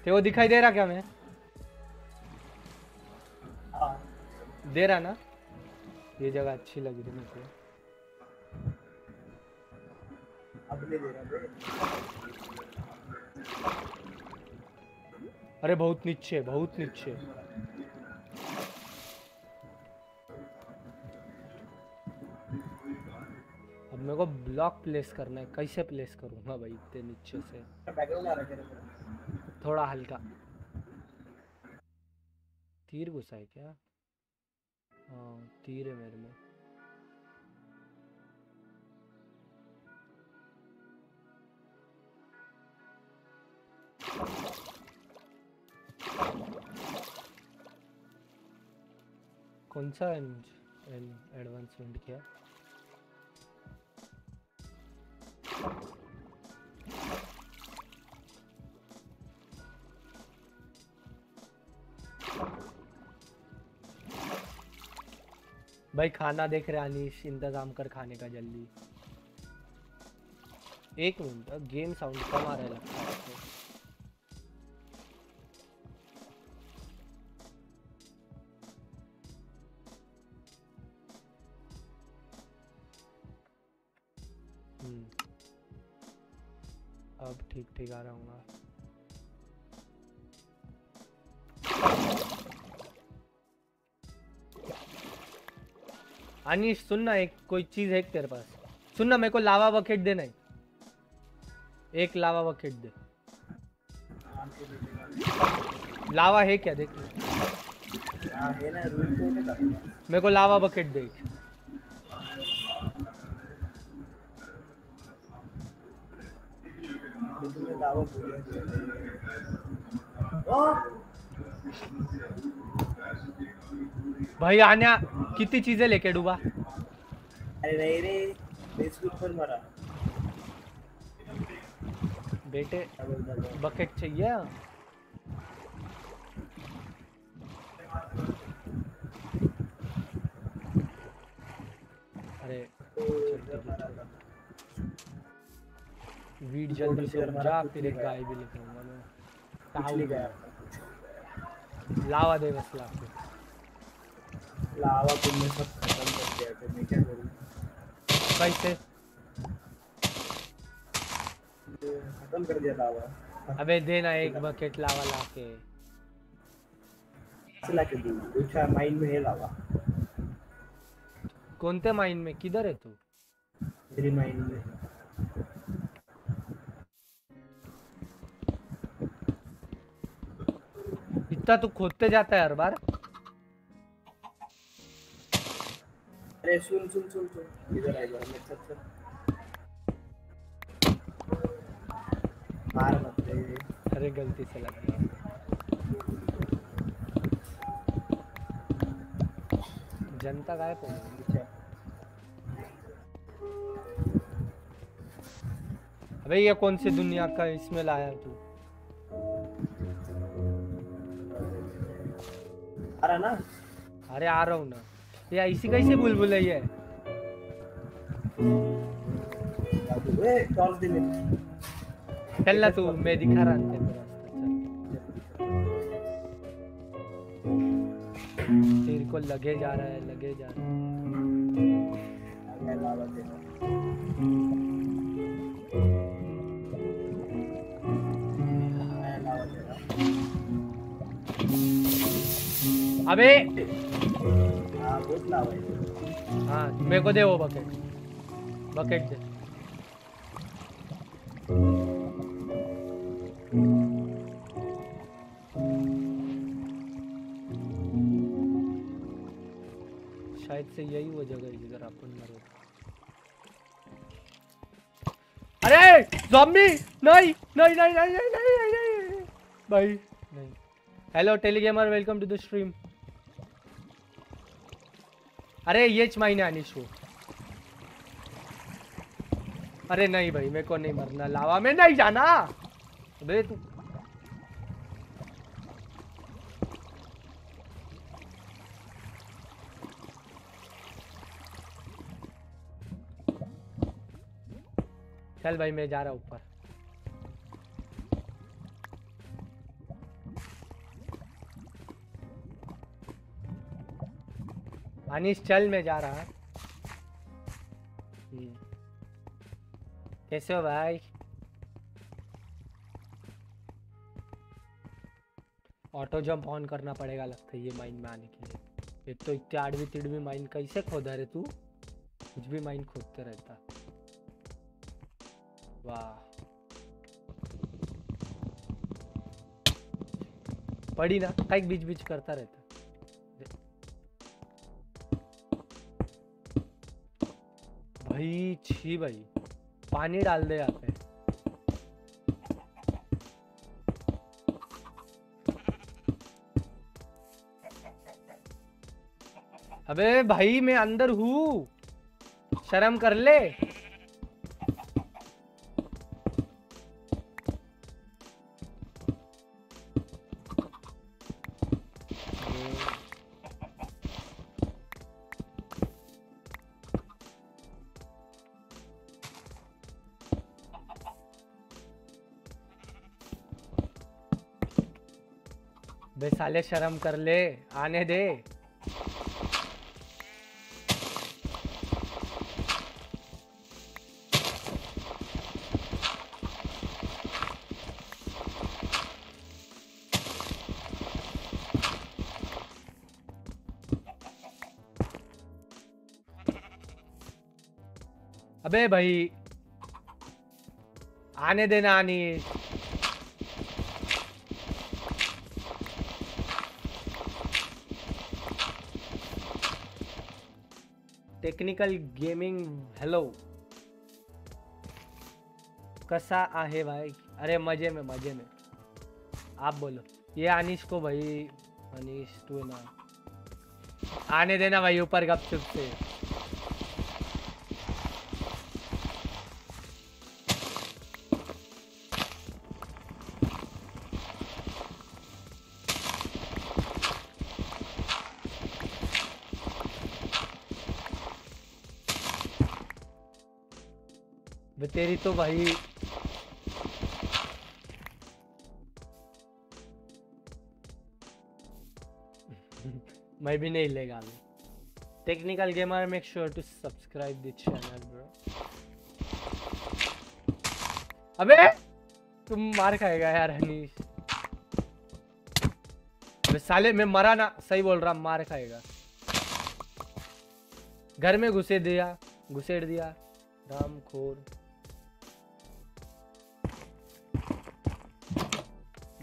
ते वो दिखाई दे रहा क्या मैं? हाँ। दे रहा ना? ये जगह अच्छी लग रही मेरे को। अरे बहुत नीचे बहुत नीचे। अब मेरे को ब्लॉक प्लेस करना है। कैसे प्लेस करूँगा भाई इतने नीचे से? थोड़ा हल्का। तीर घुसा है क्या? हाँ तीर है मेरे में। कौन सा एडवांसमेंट किया भाई खाना देख रहे अनीश, इंतज़ाम कर खाने का जल्दी। एक मिनट, गेम साउंड कम आ रहा है लगता है। ठीक ठीक आ रहा हूँ अनीश, सुन ना, एक कोई चीज़ है तेरे पास। सुन ना, मेरे को लावा बकेट देना है एक लावा बकेट दे। लावा है क्या, देख। मेरे को लावा बकेट दे। दावत हो गया भाई आन्या किती चीज़ें लेके डूबा? अरे नहीं रे फेसबुक पर मरा। बेटे बकेट चाहिए? अरे वीड जल्दी से जा फिर एक गाय भी लेके आऊँगा मैं। पिछली गया लावा दे बस ला के लावा तुमने सब खत्म कर दिया फिर मैं क्या करूँ? कैसे? खत्म कर दिया लावा। अबे देना एक बकेट लावा ला के चला के दूँ अच्छा माइंड में है लावा। कोणत्या माइन में? किधर है तू? मेरी माइंड में। इतना तू खोदते जाता है हर बार। अरे सुन सुन सुन सुन। इधर आ जा मैं चल चल। मार मत रे अरे गलती से लग गया। जनता गायब हो गई। पीछे अबे ये कौन सी दुनिया का इसमें लाया तू? आ रहा ना। अरे आ रहा हूँ ना। ये ऐसी कैसे बुलबुल है दे मेरे। चल ना तू मैं दिखा रहा हूँ। तेरे को लगे जा रहा है लगे जा रहा है। अबे हाँ मेरे को दे वो बकेट बकेट दे शायद से यही वो जगह है जिधर अपन मरे अरे ज़ॉम्बी नहीं नहीं नहीं नहीं नहीं नहीं नहीं भाई नहीं hello telegamer welcome to the stream अरे येच मायने अनिश को। अरे, नहीं भाई, मेरे को नहीं मरना। लावा, में नहीं जाना। अबे, तू चल भाई, मैं जा रहा ऊपर। अनिश चल मैं जा रहा हम्म। कैसे हो भाई? ऑटो जंप ऑन करना पड़ेगा लगता है ये माइन में आने के लिए। एक तो इतने आड़वी तिड़वी माइन कैसे खोदा रे तू? कुछ भी माइंड खोदते रहता। वाह। पड़ी ना कई बीच बीच करता रहता। भाई, छी भाई। पानी डाल दे यहाँ पे। अबे भाई, मैं अंदर हूँ। शर्म कर ले। साले शर्म कर ले आने दे। अबे भाई आने देना अनीश टेक्निकल गेमिंग, हेलो। कसा आहे भाई? अरे, मज़े में मज़े में। आप बोलो। ये अनिश को भाई, अनिश, तू ना। आने देना भाई, ऊपर गपचुप से। तेरी तो भाई। मैं भी नहीं लेगा technical gamer make sure to subscribe the channel bro अबे तुम मार खाएगा यार, हनीश। अबे, साले, मैं मरा ना, सही बोल रहा मार खाएगा। घर में घुसे दिया, घुसेड़ दिया राम खोर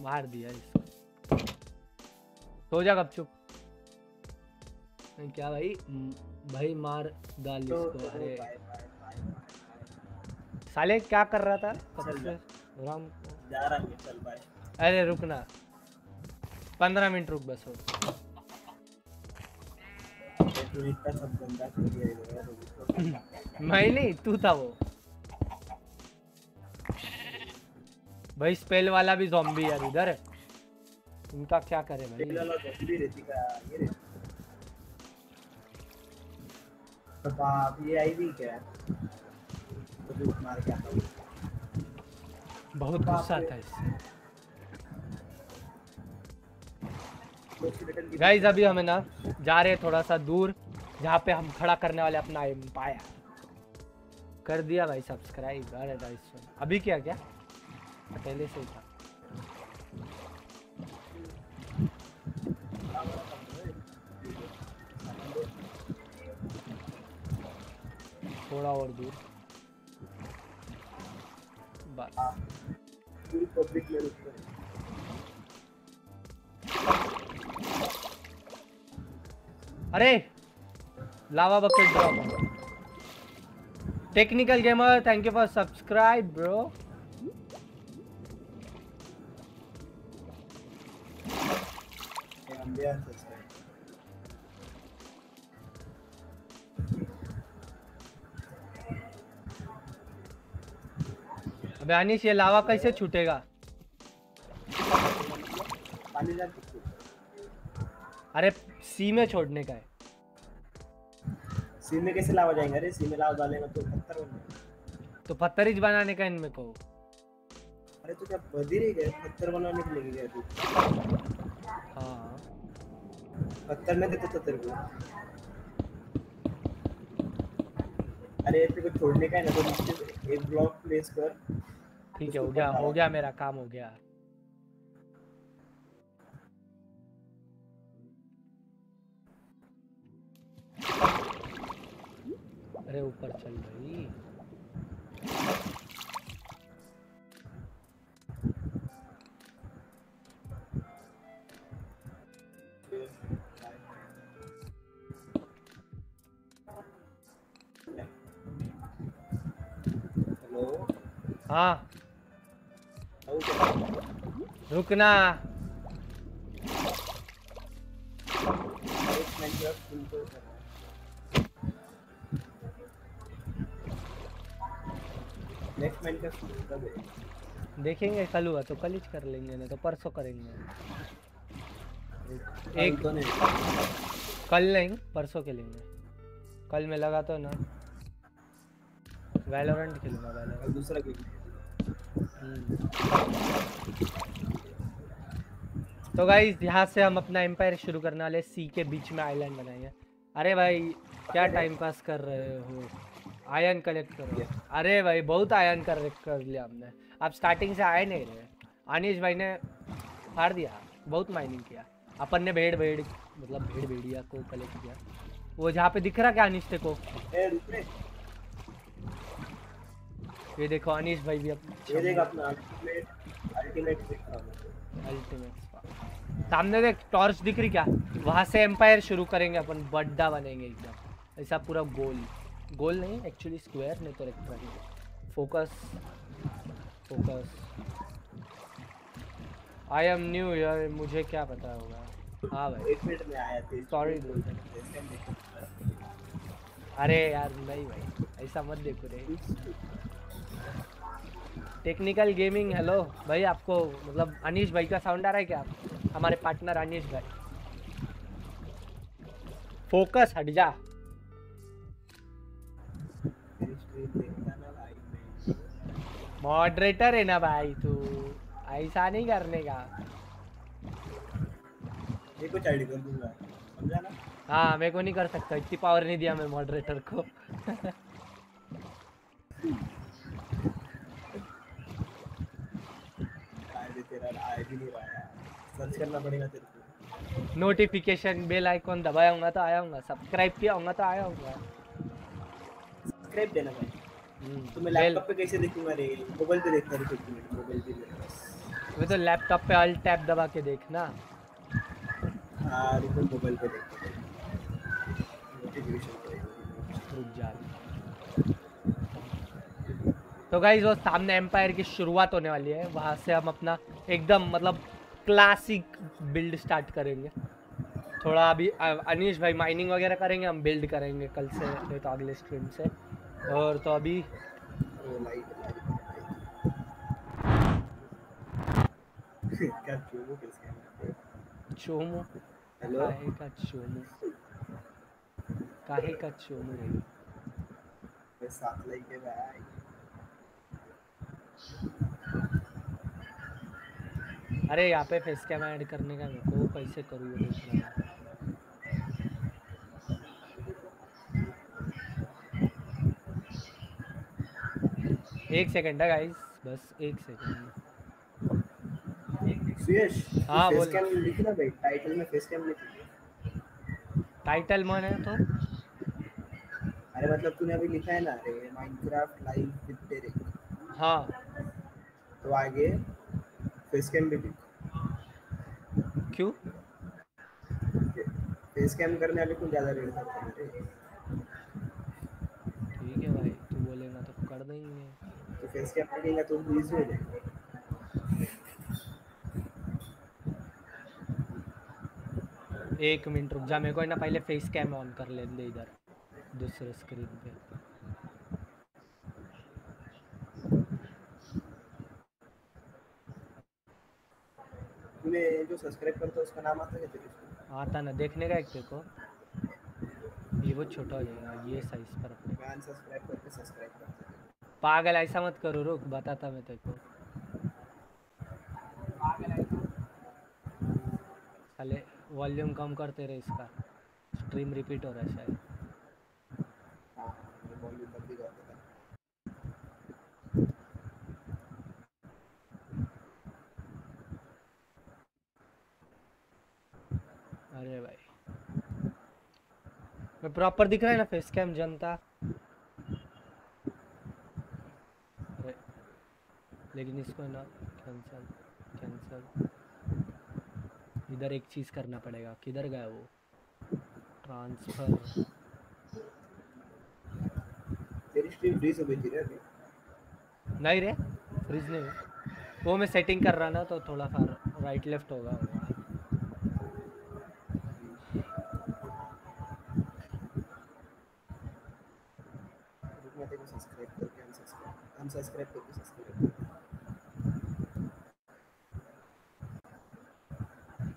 मार दिया इसको सो जा गप चुप। क्या भाई? भाई मार डाल तो इसको अरे। बाय बाय साले क्या कर रहा था? कब राम जा रहा हूँ चल बाय अरे रुकना पंद्रह मिनट रुक बस हो उसको मैं नहीं तू था वो। भाई स्पेल वाला भी जॉम्बी यार इधर इनका क्या करे भाई? ये तो बाप ये आई भी क्या तो मार क्या बहुत गुस्सा था इससे। गाइस अभी हमें ना जा रहे थोड़ा सा दूर जहाँ पे हम खड़ा करने वाले अपना एम्पायर कर दिया भाई सब्सक्राइब अरे अभी क्या क्या? पहले से ही था। थोड़ा और दूर। अरे! Lava bucket drop. Technical gamer thank you for subscribe bro is अबे अनिश ये लावा कैसे छूटेगा? अरे सी में छोड़ने का है। सी में कैसे लावा जाएँगे? अरे सी में लावा डालेंगे तो पत्थर तो पत्थरिज बनाने का इनमें को। अरे तो क्या बदी रही गए? पत्थर बनाने के लिए गया तू हाँ पत्थर में देते तो तेरे को। अरे तेरे को छोड़ने का है ना तो नीचे एक ब्लॉक प्लेस कर ठीक है हो गया हो गया मेरा काम हो गया। अरे ऊपर चल रही। कब है देखेंगे कल हुआ तो कल ही कर लेंगे ना तो परसों करेंगे। एक एक- तो नहीं। कल नहीं परसों के लेंगे। कल में लगा तो ना। वैलोरेंट खेलूँगा वैलोरेंट दूसरा गेम तो गाइस यहाँ से हम अपना एम्पायर शुरू करने वाले सी के बीच में आइलैंड बनाएँगे। अरे भाई क्या टाइम पास कर रहे हो? आयन कलेक्ट करो। अरे भाई बहुत आयन कलेक्ट कर लिया हमने। अब स्टार्टिंग से आए नहीं रहे। अनिश भाई ने फाड़ दिया। बहुत माइनिंग किया। अपन ने भेड़ भेड़ मतलब भेड़ भेड़िया को कलेक्ट किया। वो जहाँ पे दिख रहा क्या अनिश्ते को? ए ये देखो अनिश भाई भी अब ये देख अपना अल्टीमेट अल्टीमेट सामने देख टॉर्च दिख रही क्या? वहाँ से एम्पायर शुरू करेंगे अपन बड्डा बनेंगे एकदम। ऐसा पूरा गोल। गोल नहीं एक्चुअली स्क्वायर नहीं तो rectangle focus focus I am new year मुझे क्या पता होगा? हाँ भाई। एक मिनट में आया थे Sorry, dude. अरे यार नहीं भाई। ऐसा मत देखो रे। Technical gaming hello. भाई आपको मतलब अनिश भाई का साउंड आ रहा है क्या? हमारे पार्टनर अनीश भाई। फोकस हट जा मॉडरेटर है ना भाई तू। ऐसा नहीं करने का। ये कुछ आईडी कर दूँगा समझा ना? हाँ मेरे को नहीं कर सकता। इतनी पावर नहीं दिया मैं मॉडरेटर को। आईडी तेरा आईडी नहीं रहा है सर्च करना पड़ेगा तेरे को। नोटिफिकेशन बेल आइकॉन दबाया होगा तो आया होगा सब्सक्राइब किया होगा तो आया होगा सब्सक्राइब देना भाई। हम्म, तो मैं लैपटॉप पे कैसे देखूँगा रे? मोबाइल पे देखता रही कुछ मिनट मोबाइल पे मेरे वो तो लैपटॉप पे अल्ट टैब दबा के देखना। हाँ रुको मोबाइल पे देखता हूँ नोटिफिकेशन पड़ेगा रुक जा। तो गाइज़ वो सामने एम्पायर की शुरुआत होने वाली है। वहाँ से हम अपना एकदम मतलब क्लासिक बिल्ड स्टार्ट करेंगे। थोड़ा अभी अनीश भाई माइनिंग वगैरह करेंगे हम बिल्ड करेंगे कल से नहीं तो अगले स्ट्रीम से। और तो अभी चूमू। किसके चोमो काहे का चोमो? काहे का चोमो साथ लेके भाई अरे यहाँ पे फेस कैम ऐड करने का मेरे को कैसे करूँ ये देख रहा एक सेकंड है गाइस बस एक सेकंड सुयश हाँ, बोल। कैम लिख ना भाई टाइटल में फेस कैम लिख। टाइटल मन है तो? अरे मतलब तूने अभी लिखा है ना अरे माइनक्राफ्ट लाइव विद डेरिक हाँ। तो आगे फेस कैम भी क्यों? फेस कैम करने वाले को ज़्यादा रेट करते हैं। रे देंगे भाई तू बोलेगा तो कर देंगे। तो फेस कैम लगेगा तो इजी हो जाएगा। एक मिनट रुक जा मेरे को है ना पहले फेस कैम ऑन कर दे इधर दूसरे स्क्रीन पे। तूने जो सब्सक्राइब करता है उसका नाम आता है क्या तेरे आता ना देखने का एक को ये बहुत छोटा हो जाएगा ये साइज़ पर अपने। मैं अनसब्सक्राइब करके सब्सक्राइब करता हूँ पागल ऐसा मत करो रुक बताता मैं तेरे को। साले वॉल्यूम कम करते रहे इसका। स्ट्रीम रिपीट हो रहा है शायद हाँ मैं वॉल्यूम कर दी करता था अरे भाई मैं प्रॉपर दिख रहा है ना फेस कैम जनता? लेकिन इसको है ना कैंसल कैंसल इधर एक चीज़ करना पड़ेगा। किधर गया वो? ट्रांसफ़र तेरी स्ट्रीम फ्रीज हो गई थी रे नहीं रे फ्रिज नहीं वो मैं सेटिंग कर रहा ना तो थोड़ा सा राइट लेफ़्ट होगा होगा। रुक मैं तेरे को सब्सक्राइब करके अनसब्सक्राइब करके सब्सक्राइब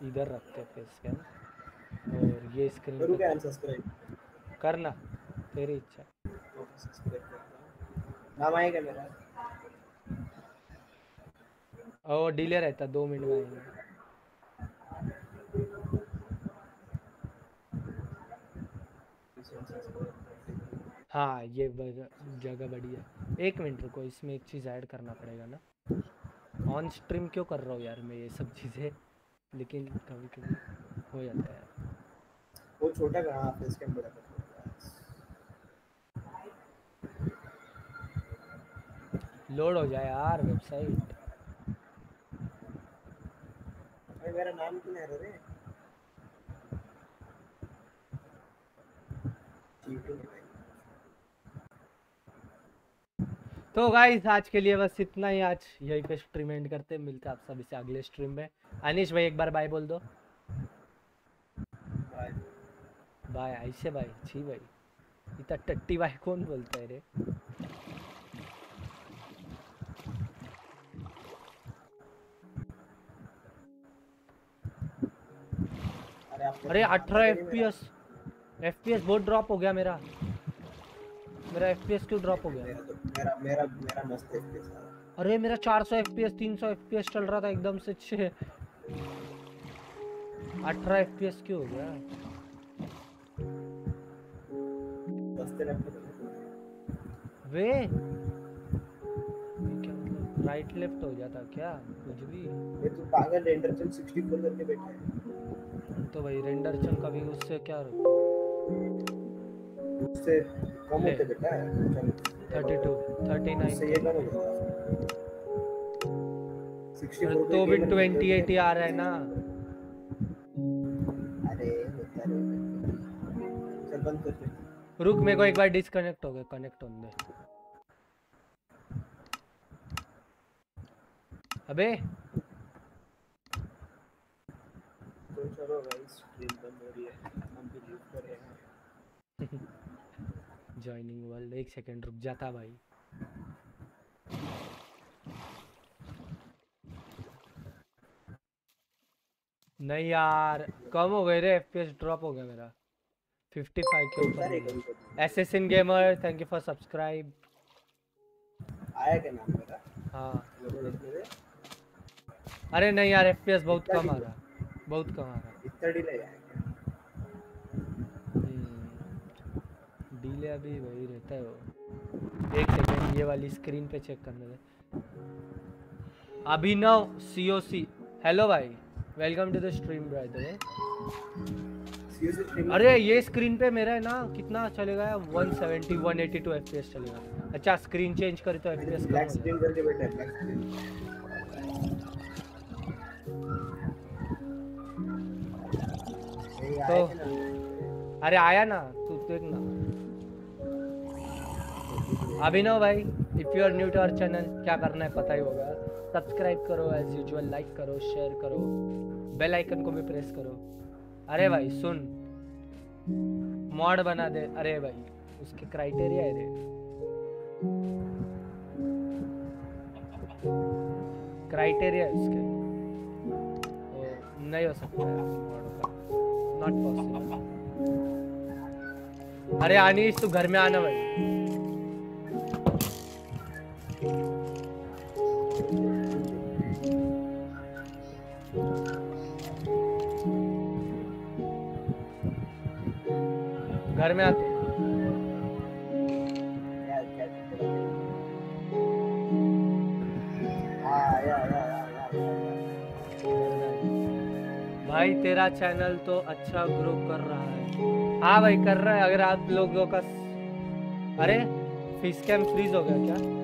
इधर रखते फेस कैम और ये स्क्रीन करूँ पे क्या अनसब्सक्राइब करना तेरी इच्छा। सब्सक्राइब करता नाम आएगा मेरा? और डिले रहता दो मिनट में आएँगे हाँ ये जगह बढ़िया एक मिनट रुको इसमें एक चीज़ ऐड करना पड़ेगा ना। ऑन स्ट्रीम क्यों कर रहा हूँ यार मैं ये सब चीज़ें? लेकिन कभी कभी हो जाता है वो छोटा कहाँ कैम बड़ा कर लोड हो। जाए यार वेबसाइट अरे मेरा नाम क्यों नहीं रहा रे? चीटिंग है भाई तो गाइस आज के लिए बस इतना ही। आज यहीं पे स्ट्रीम एंड करते हैं। मिलते हैं आप सभी से अगले स्ट्रीम में। अनिश भाई, एक बार बाय बोल दो। बाय ऐसे भाई, छी भाई। इतना टट्टी भाई कौन बोलता है रे? अरे आप अरे 18 एफपीएस एफपीएस बहुत ड्रॉप हो गया मेरा। मेरा एफपीएस क्यों ड्रॉप हो गया? मेरा तो मेरा मेरा मेरा मस्त सारा अरे मेरा 400 एफपीएस 300 एफपीएस चल रहा था एकदम से छः। 18 एफपीएस क्यों हो गया? वे? मतलब? राइट लेफ़्ट हो जाता क्या? कुछ भी? ये तो पागल रेंडर चल 64 करके बैठा है। तो भाई रेंडर चल कभी उससे क्या उससे कम होते बेटा थर्टी टू थर्टी नाइन। उससे ये कम हो जाएगा तो भी ट्वेंटी एटी आ रहा है ना। अरे चल बंद कर रुक मेरे को एक बार डिस्कनेक्ट हो गया कनेक्ट होने दे। अबे। तो चलो गाइस स्ट्रीम बंद हो रही है। हम भी लीव कर रहे हैं। जॉइनिंग वर्ल्ड एक सेकंड रुक जाता भाई। नहीं यार कम हो गए रे? एफपीएस ड्रॉप हो गया मेरा। 55 के ऊपर assassin gamer thank you for subscribe आया क्या नाम मेरा? हाँ। अरे नहीं यार एफपीएस बहुत कम आ रहा। बहुत कम आ रहा। इतना डिले आया क्या डिले अभी वही रहता है वो। एक सेकंड ये वाली स्क्रीन पे चेक करने दे। Abhinav C O COC hello भाई welcome to the stream stream अरे ये स्क्रीन पे मेरा है ना कितना चलेगा 170 182 एफपीएस चलेगा। अच्छा स्क्रीन चेंज करी तो एफपीएस कम ब्लैक स्क्रीन करके बैठा है तो-। अरे आया ना तू देख ना अभिनव भाई if you are new to our channel क्या करना है पता ही होगा। सब्सक्राइब करो एज यूजुअल लाइक करो शेयर करो बेल आइकन को भी प्रेस करो। अरे भाई, सुन। मॉड बना दे। अरे भाई, उसके क्राइटेरिया है रे। क्राइटेरिया है उसके। नहीं हो सकता नॉट पॉसिबल अरे अनीश तू घर में आना भाई। घर में आते भाई, तेरा चैनल तो अच्छा ग्रो कर रहा है। हाँ भाई, कर रहा है। अगर आप लोगों का अरे फ़िश कैम फ्रीज हो गया क्या?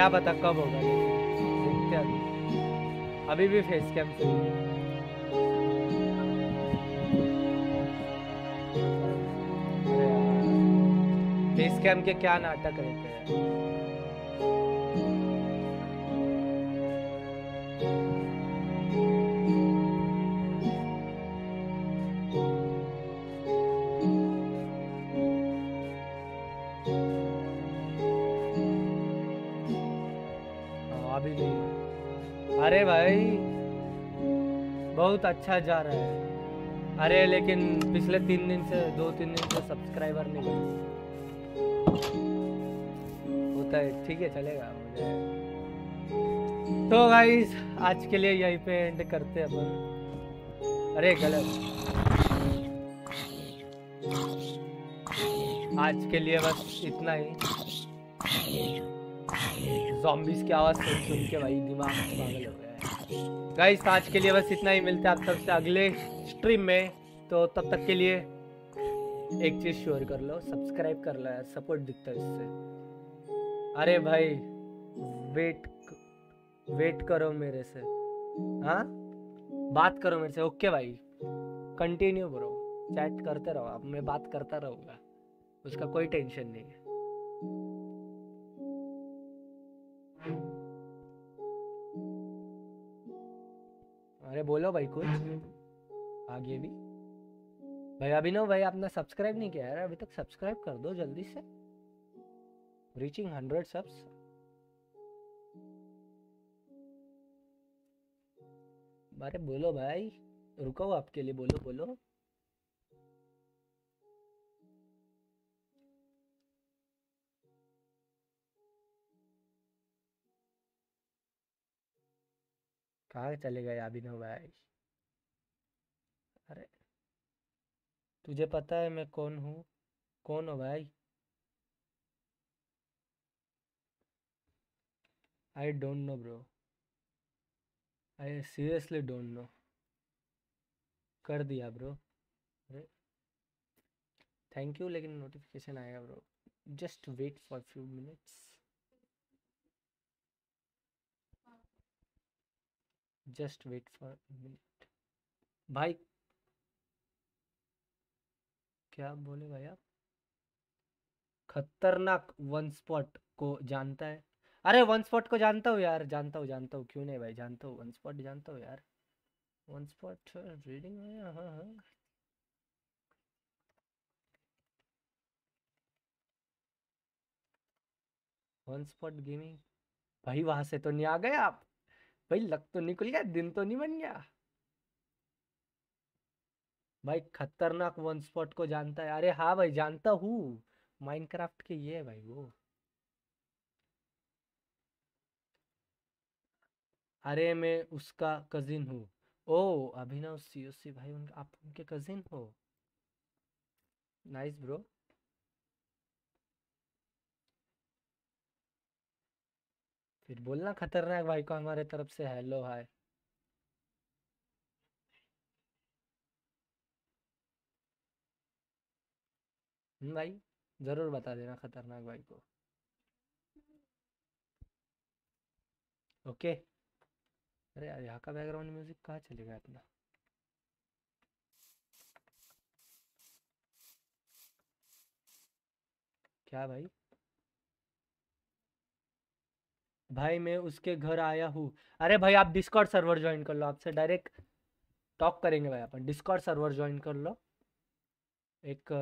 क्या पता कब होगा, देखते अभी। अभी भी फेस कैम से फेस कैम के क्या नाटक रहते हैं? बहुत अच्छा जा रहा है। अरे, लेकिन पिछले तीन दिन से, दो तीन दिन से सब्सक्राइबर नहीं बढ़े होता है, ठीक है, चलेगा मुझे तो गाइस आज के लिए यहीं पे एंड करते हैं अपन। अरे, गलत। आज के लिए बस इतना ही। Zombies की आवाज़ सुन सुन के भाई दिमाग पागल हो गया है। गाइस आज के लिए बस इतना ही। मिलते हैं आप सबसे अगले स्ट्रीम में। तो तब तक के लिए एक चीज़ श्योर कर लो सब्सक्राइब कर लो यार सपोर्ट दिखता है इससे। अरे भाई वेट वेट करो मेरे से। हाँ? बात करो मेरे से। ओके भाई। कंटिन्यू ब्रो चैट करते रहो अब मैं बात करता रहूँगा। उसका कोई टेंशन नहीं है। अरे बोलो भाई कुछ। आगे भी। भाई अभिनव भाई आपने सब्सक्राइब नहीं किया यार, अभी तक सब्सक्राइब कर दो जल्दी से। रीचिंग हंड्रेड सब्स अरे बोलो भाई रुको आपके लिए, बोलो बोलो। कहाँ चले गए अभिनव भाई? अरे, तुझे पता है मैं कौन हूँ? कौन हो भाई? I don't know bro I seriously don't know कर दिया ब्रो अरे थैंक यू लेकिन नोटिफिकेशन आएगा bro just wait for few minutes just wait for minute भाई, क्या बोले भाई आप? खतरनाक वन स्पॉट को जानता है। अरे वन स्पॉट को जानता हूँ यार, जानता हूँ जानता हूँ। क्यों नहीं भाई, जानता हूँ। वन स्पॉट जानता हूँ यार। वन स्पॉट रीडिंग में हाँ हाँ वन स्पॉट गेमिंग भाई, वहाँ से तो नहीं आ गए आप? भाई लग तो निकल गया, दिन तो नहीं बन गया। भाई खतरनाक वन स्पॉट को जानता है। अरे हाँ भाई, जानता हूँ। माइनक्राफ्ट के ये है भाई वो। अरे मैं उसका कजिन हूँ। ओ अभिनव सीओसी भाई उनका, आप उनके कजिन हो? नाइस ब्रो फिर बोलना खतरनाक भाई को हमारे तरफ़ से, हेलो हाय हम्म भाई, ज़रूर बता देना खतरनाक भाई को। ओके। अरे यार, यहाँ का बैकग्राउंड म्यूज़िक कहाँ चले गया इतना? क्या भाई? भाई मैं उसके घर आया हूँ। अरे भाई आप डिस्कॉर्ड सर्वर ज्वाइन कर लो, आपसे डायरेक्ट टॉक करेंगे भाई अपन। डिस्कॉर्ड सर्वर ज्वाइन कर लो। एक,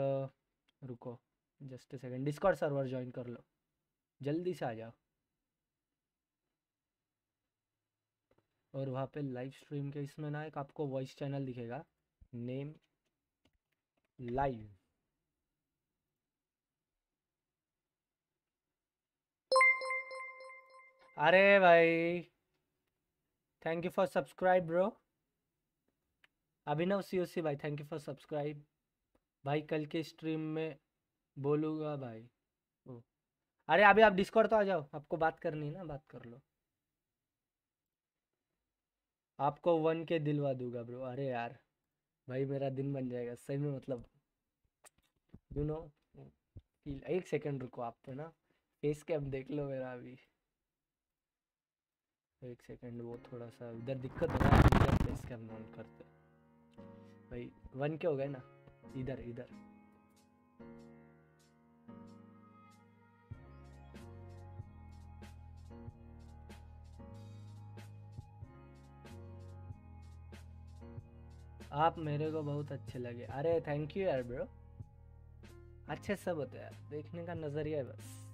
रुको just second discord server join कर लो। जल्दी से आ जाओ। और वहाँ पे लाइव स्ट्रीम के इसमें ना एक आपको वॉइस चैनल दिखेगा। नेम लाइव अरे भाई thank you for subscribe bro Abhinav C भाई थैंक यू फॉर सब्सक्राइब भाई, कल के स्ट्रीम में बोलूँगा भाई। ओ। अरे, अभी आप डिस्कॉर्ड तो आ जाओ, आपको बात करनी है ना, बात कर लो। आपको वन के दिलवा दूँगा ब्रो अरे यार, भाई, मेरा दिन बन जाएगा, सही में मतलब यू नो एक सेकंड रुको आप पे ना फेस कैम देख लो मेरा अभी। एक सेकंड, वो थोड़ा सा इधर दिक्कत हो रहा है, इधर ऑन करते भाई वन के हो गए ना? इधर इधर। आप मेरे को बहुत अच्छे लगे। अरे थैंक यू यार ब्रो अच्छे सब होते हैं देखने का नज़रिया है बस।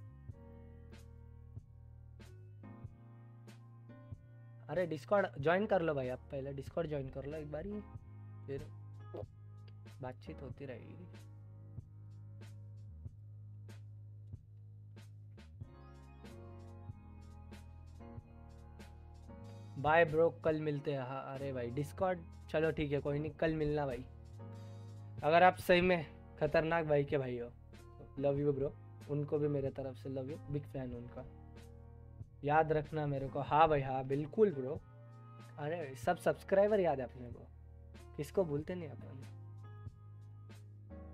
अरे डिस्कॉर्ड ज्वाइन कर लो भाई, आप पहले डिस्कॉर्ड ज्वाइन कर लो एक बारी, फिर बातचीत होती रहेगी। बाय ब्रो कल मिलते हैं। हाँ अरे भाई डिस्कॉर्ड चलो ठीक है, कोई नहीं, कल मिलना भाई। अगर आप सही में खतरनाक भाई के भाई हो लव यू ब्रो उनको भी मेरे तरफ़ से लव यू बिग फ़ैन उनका। याद रखना मेरे को। हाँ भाई हाँ बिल्कुल ब्रो अरे सब सब्सक्राइबर याद है अपने को। किसको भूलते नहीं अपन?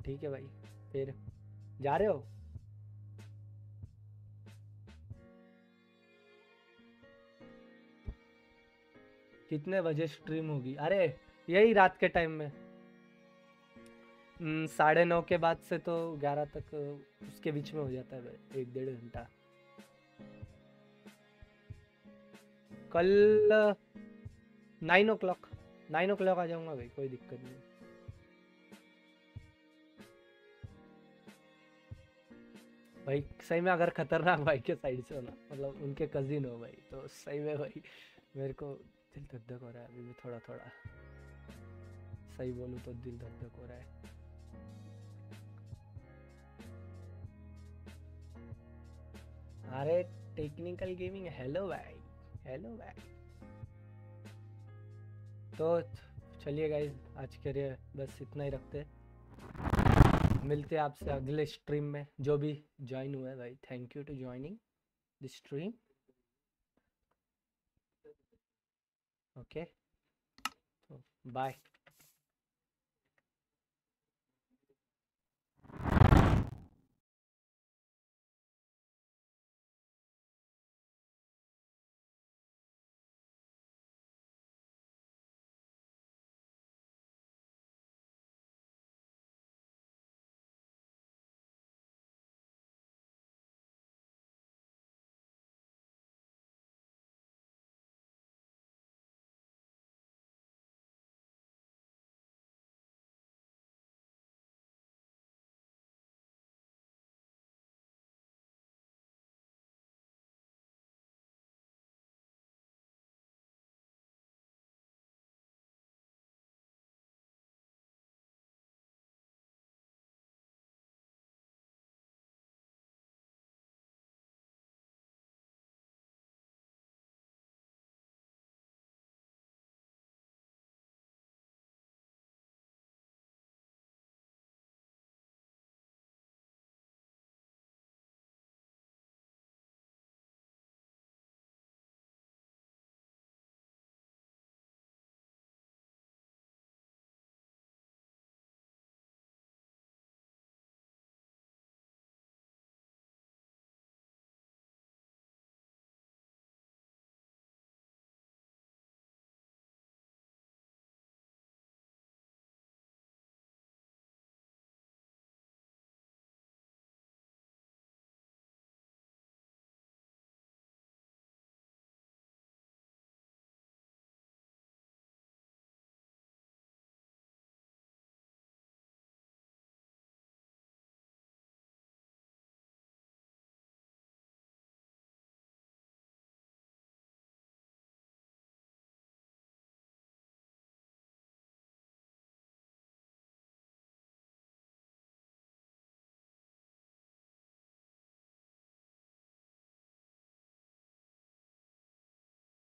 ठीक है भाई फिर जा रहे हो? कितने बजे स्ट्रीम होगी? अरे यही रात के टाइम में। हम्म, साढ़े नौ के बाद से तो ग्यारह तक उसके बीच में हो जाता है एक डेढ़ घंटा। कल nine o'clock nine o'clock आ जाऊँगा भाई, कोई दिक्कत नहीं। भाई, सही में अगर खतरनाक भाई के साइड से हो ना मतलब उनके कजिन हो भाई तो सही में भाई, मेरे को दिल धक धक हो रहा है अभी भी थोड़ा थोड़ा सही बोलूँ तो दिल धक धक हो रहा है। अरे टेक्निकल गेमिंग हेलो भाई। हेलो भाई तो चलिए गाइज़ आज के लिए बस इतना ही रखते मिलते हैं आपसे अगले स्ट्रीम में। जो भी ज्वाइन हुए भाई thank you to joining the stream okay bye